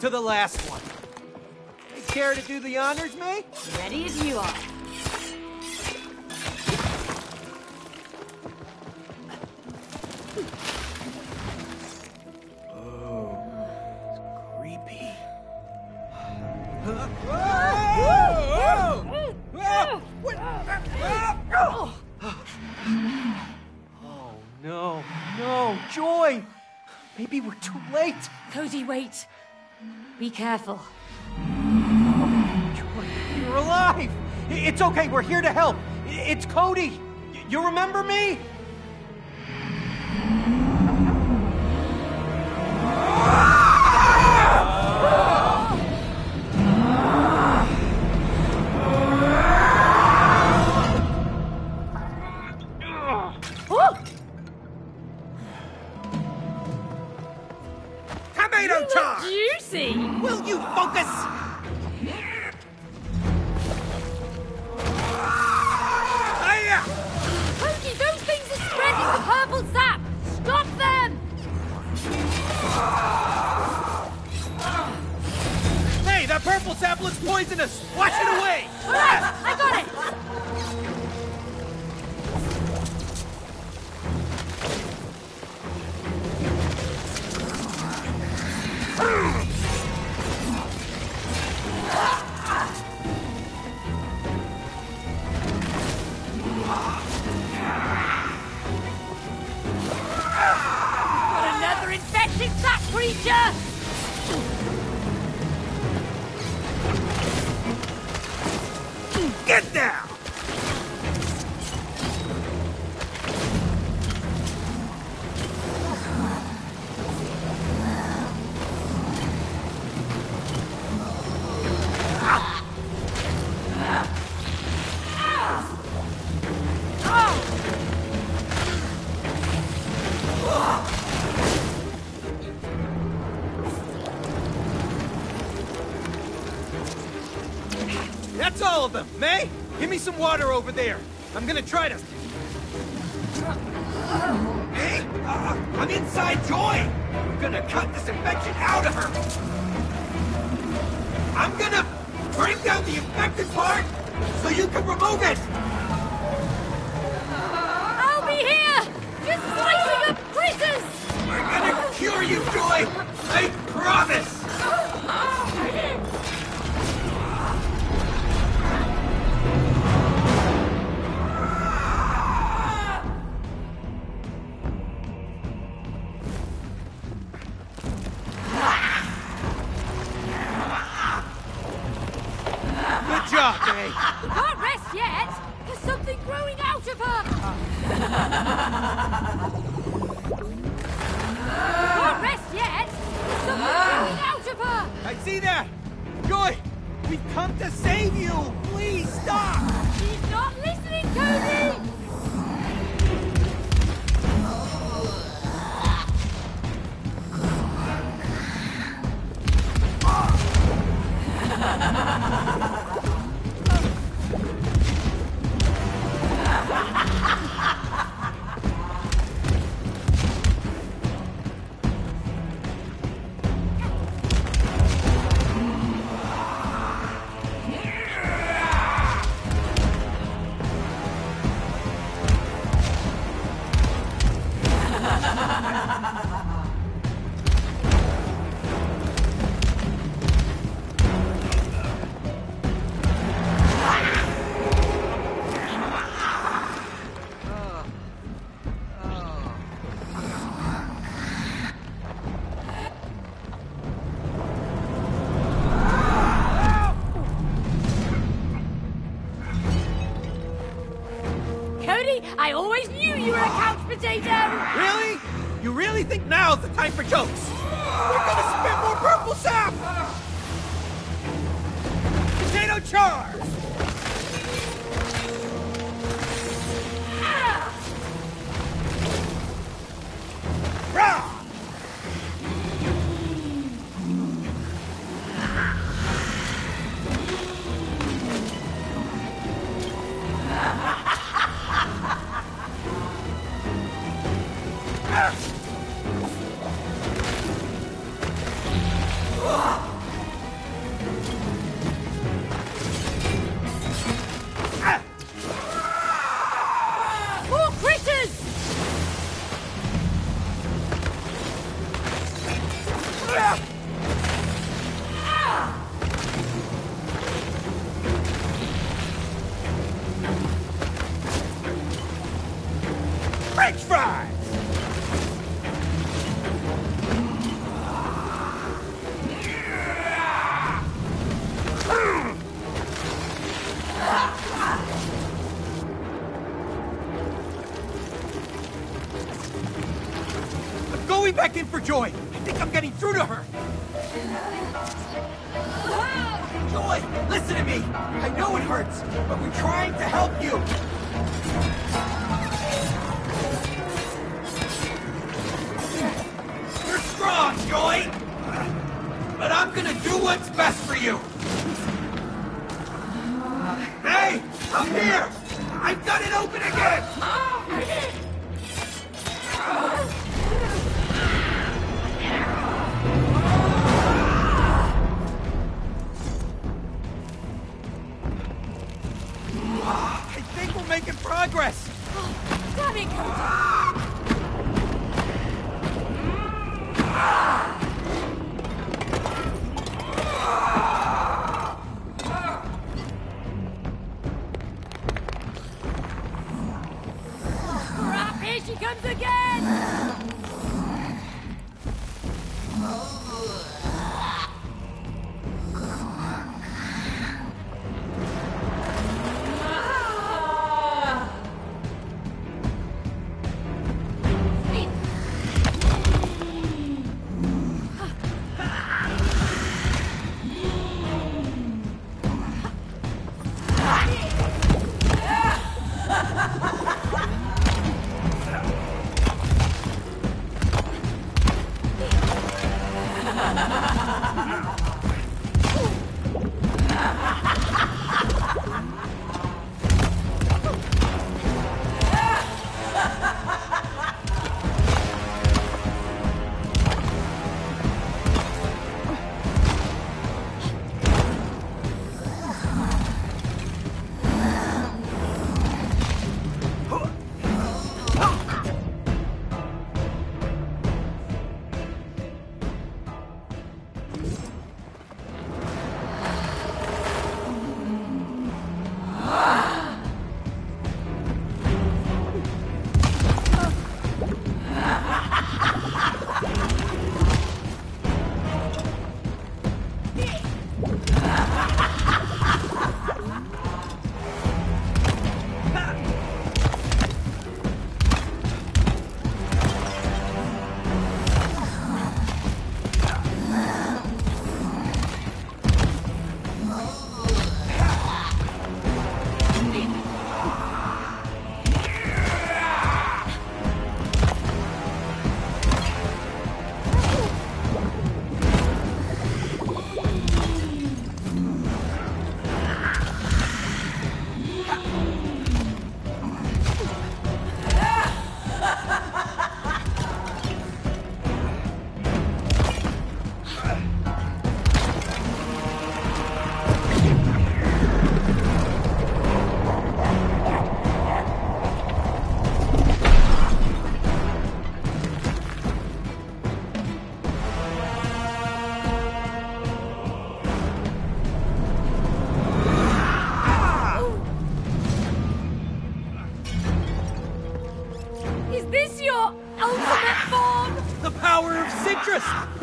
to the last one. Care to do the honors, me? Get there! water over there. I'm gonna try to... Hey, uh, I'm inside Joy! I'm gonna cut this infection out of her! I'm gonna break down the infected part so you can remove it! Really? You really think now's the time for jokes?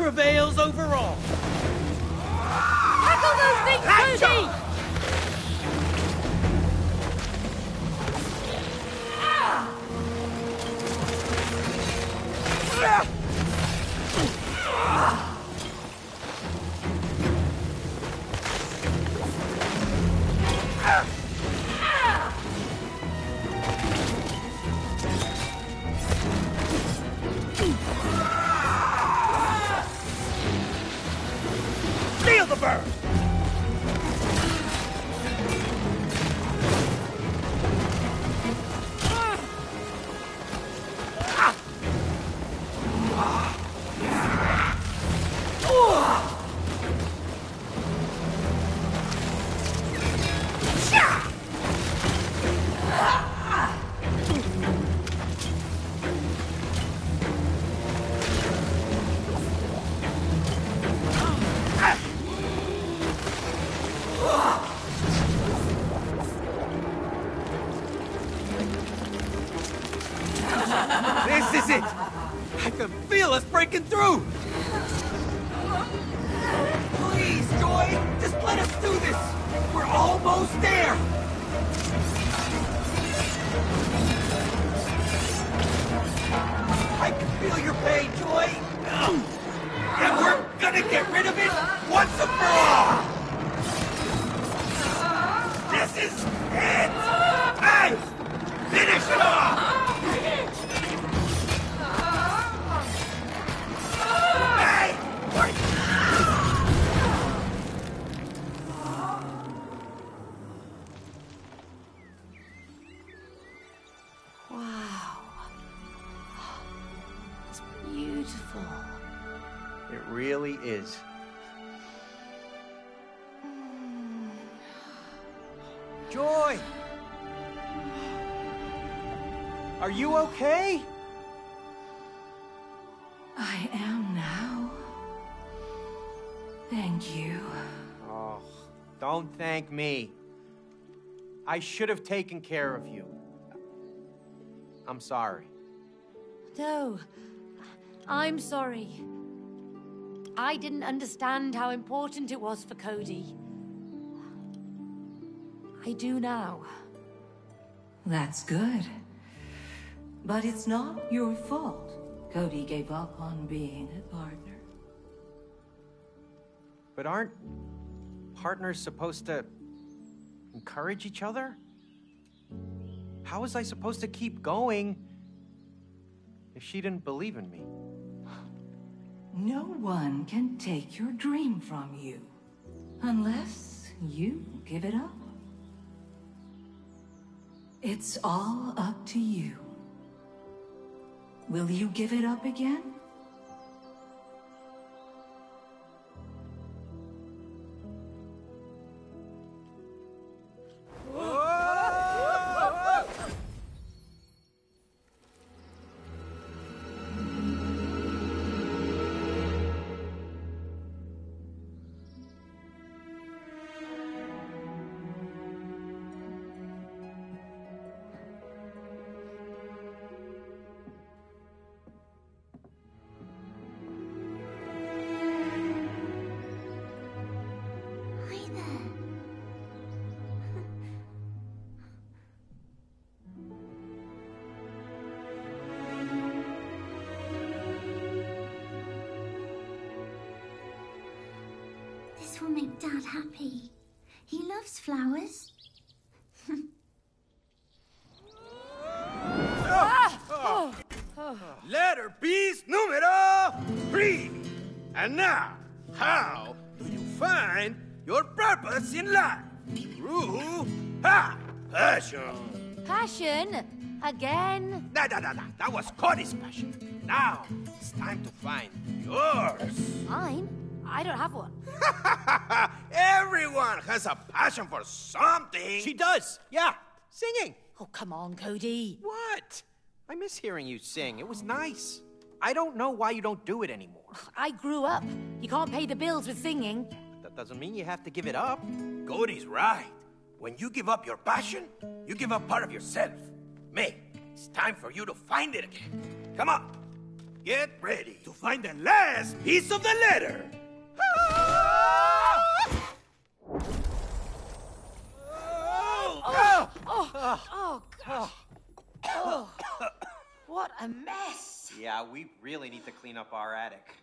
Prevails over all. You okay? I am now. Thank you. Oh, don't thank me. I should have taken care of you. I'm sorry. No, I'm sorry. I didn't understand how important it was for Cody. I do now. That's good. But it's not your fault. Cody gave up on being a partner. But aren't partners supposed to encourage each other? How was I supposed to keep going if she didn't believe in me? No one can take your dream from you. Unless you give it up. It's all up to you. Will you give it up again? Whoa. Make Dad happy. He loves flowers. Letter piece numero three. And now, how do you find your purpose in life? Through ha, passion. Passion? Again? Nah, nah, nah, nah. That was Cody's passion. Now it's time to find yours. Mine? I don't have one. Everyone has a passion for something. She does. Yeah. Singing. Oh, come on, Cody. What? I miss hearing you sing. It was nice. I don't know why you don't do it anymore. I grew up. You can't pay the bills with singing. That doesn't mean you have to give it up. Cody's right. When you give up your passion, you give up part of yourself. May, it's time for you to find it again. Come on. Get ready to find the last piece of the letter. Oh, oh, gosh. Oh, what a mess. Yeah, we really need to clean up our attic.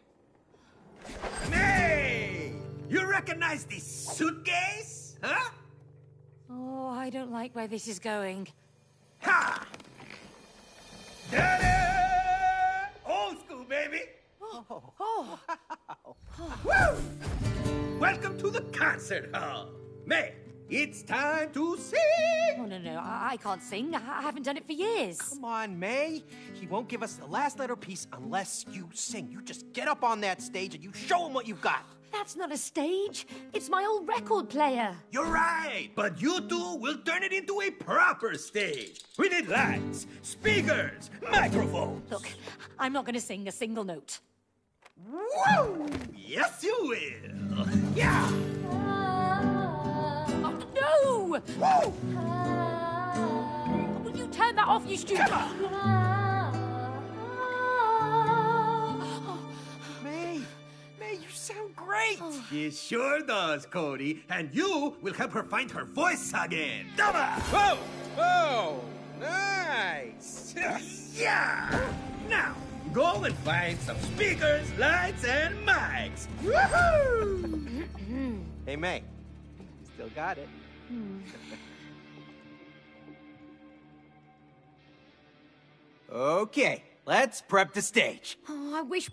May! You recognize this suitcase? Huh? Oh, I don't like where this is going. Ha! Old school, baby! Oh, Woo! Welcome to the concert hall. May, it's time to sing! oh no, no, I, I can't sing. I, I haven't done it for years. Come on, May. He won't give us the last letter piece unless you sing. You just get up on that stage and you show him what you've got. That's not a stage. It's my old record player. You're right, but you two will turn it into a proper stage. We need lights, speakers, microphones. Look, I'm not going to sing a single note. Woo! Yes, you will. Yeah! Ah. Oh, no! Woo! Ah. Will you turn that off, you stupid? Ah. May, May, you sound great. She sure does, Cody. And you will help her find her voice again. Dama! Whoa! Oh, nice. yeah! Now, go and find some speakers, lights, and mics. Woohoo! hey, May, you still got it. Hmm. okay, let's prep the stage. Oh, I wish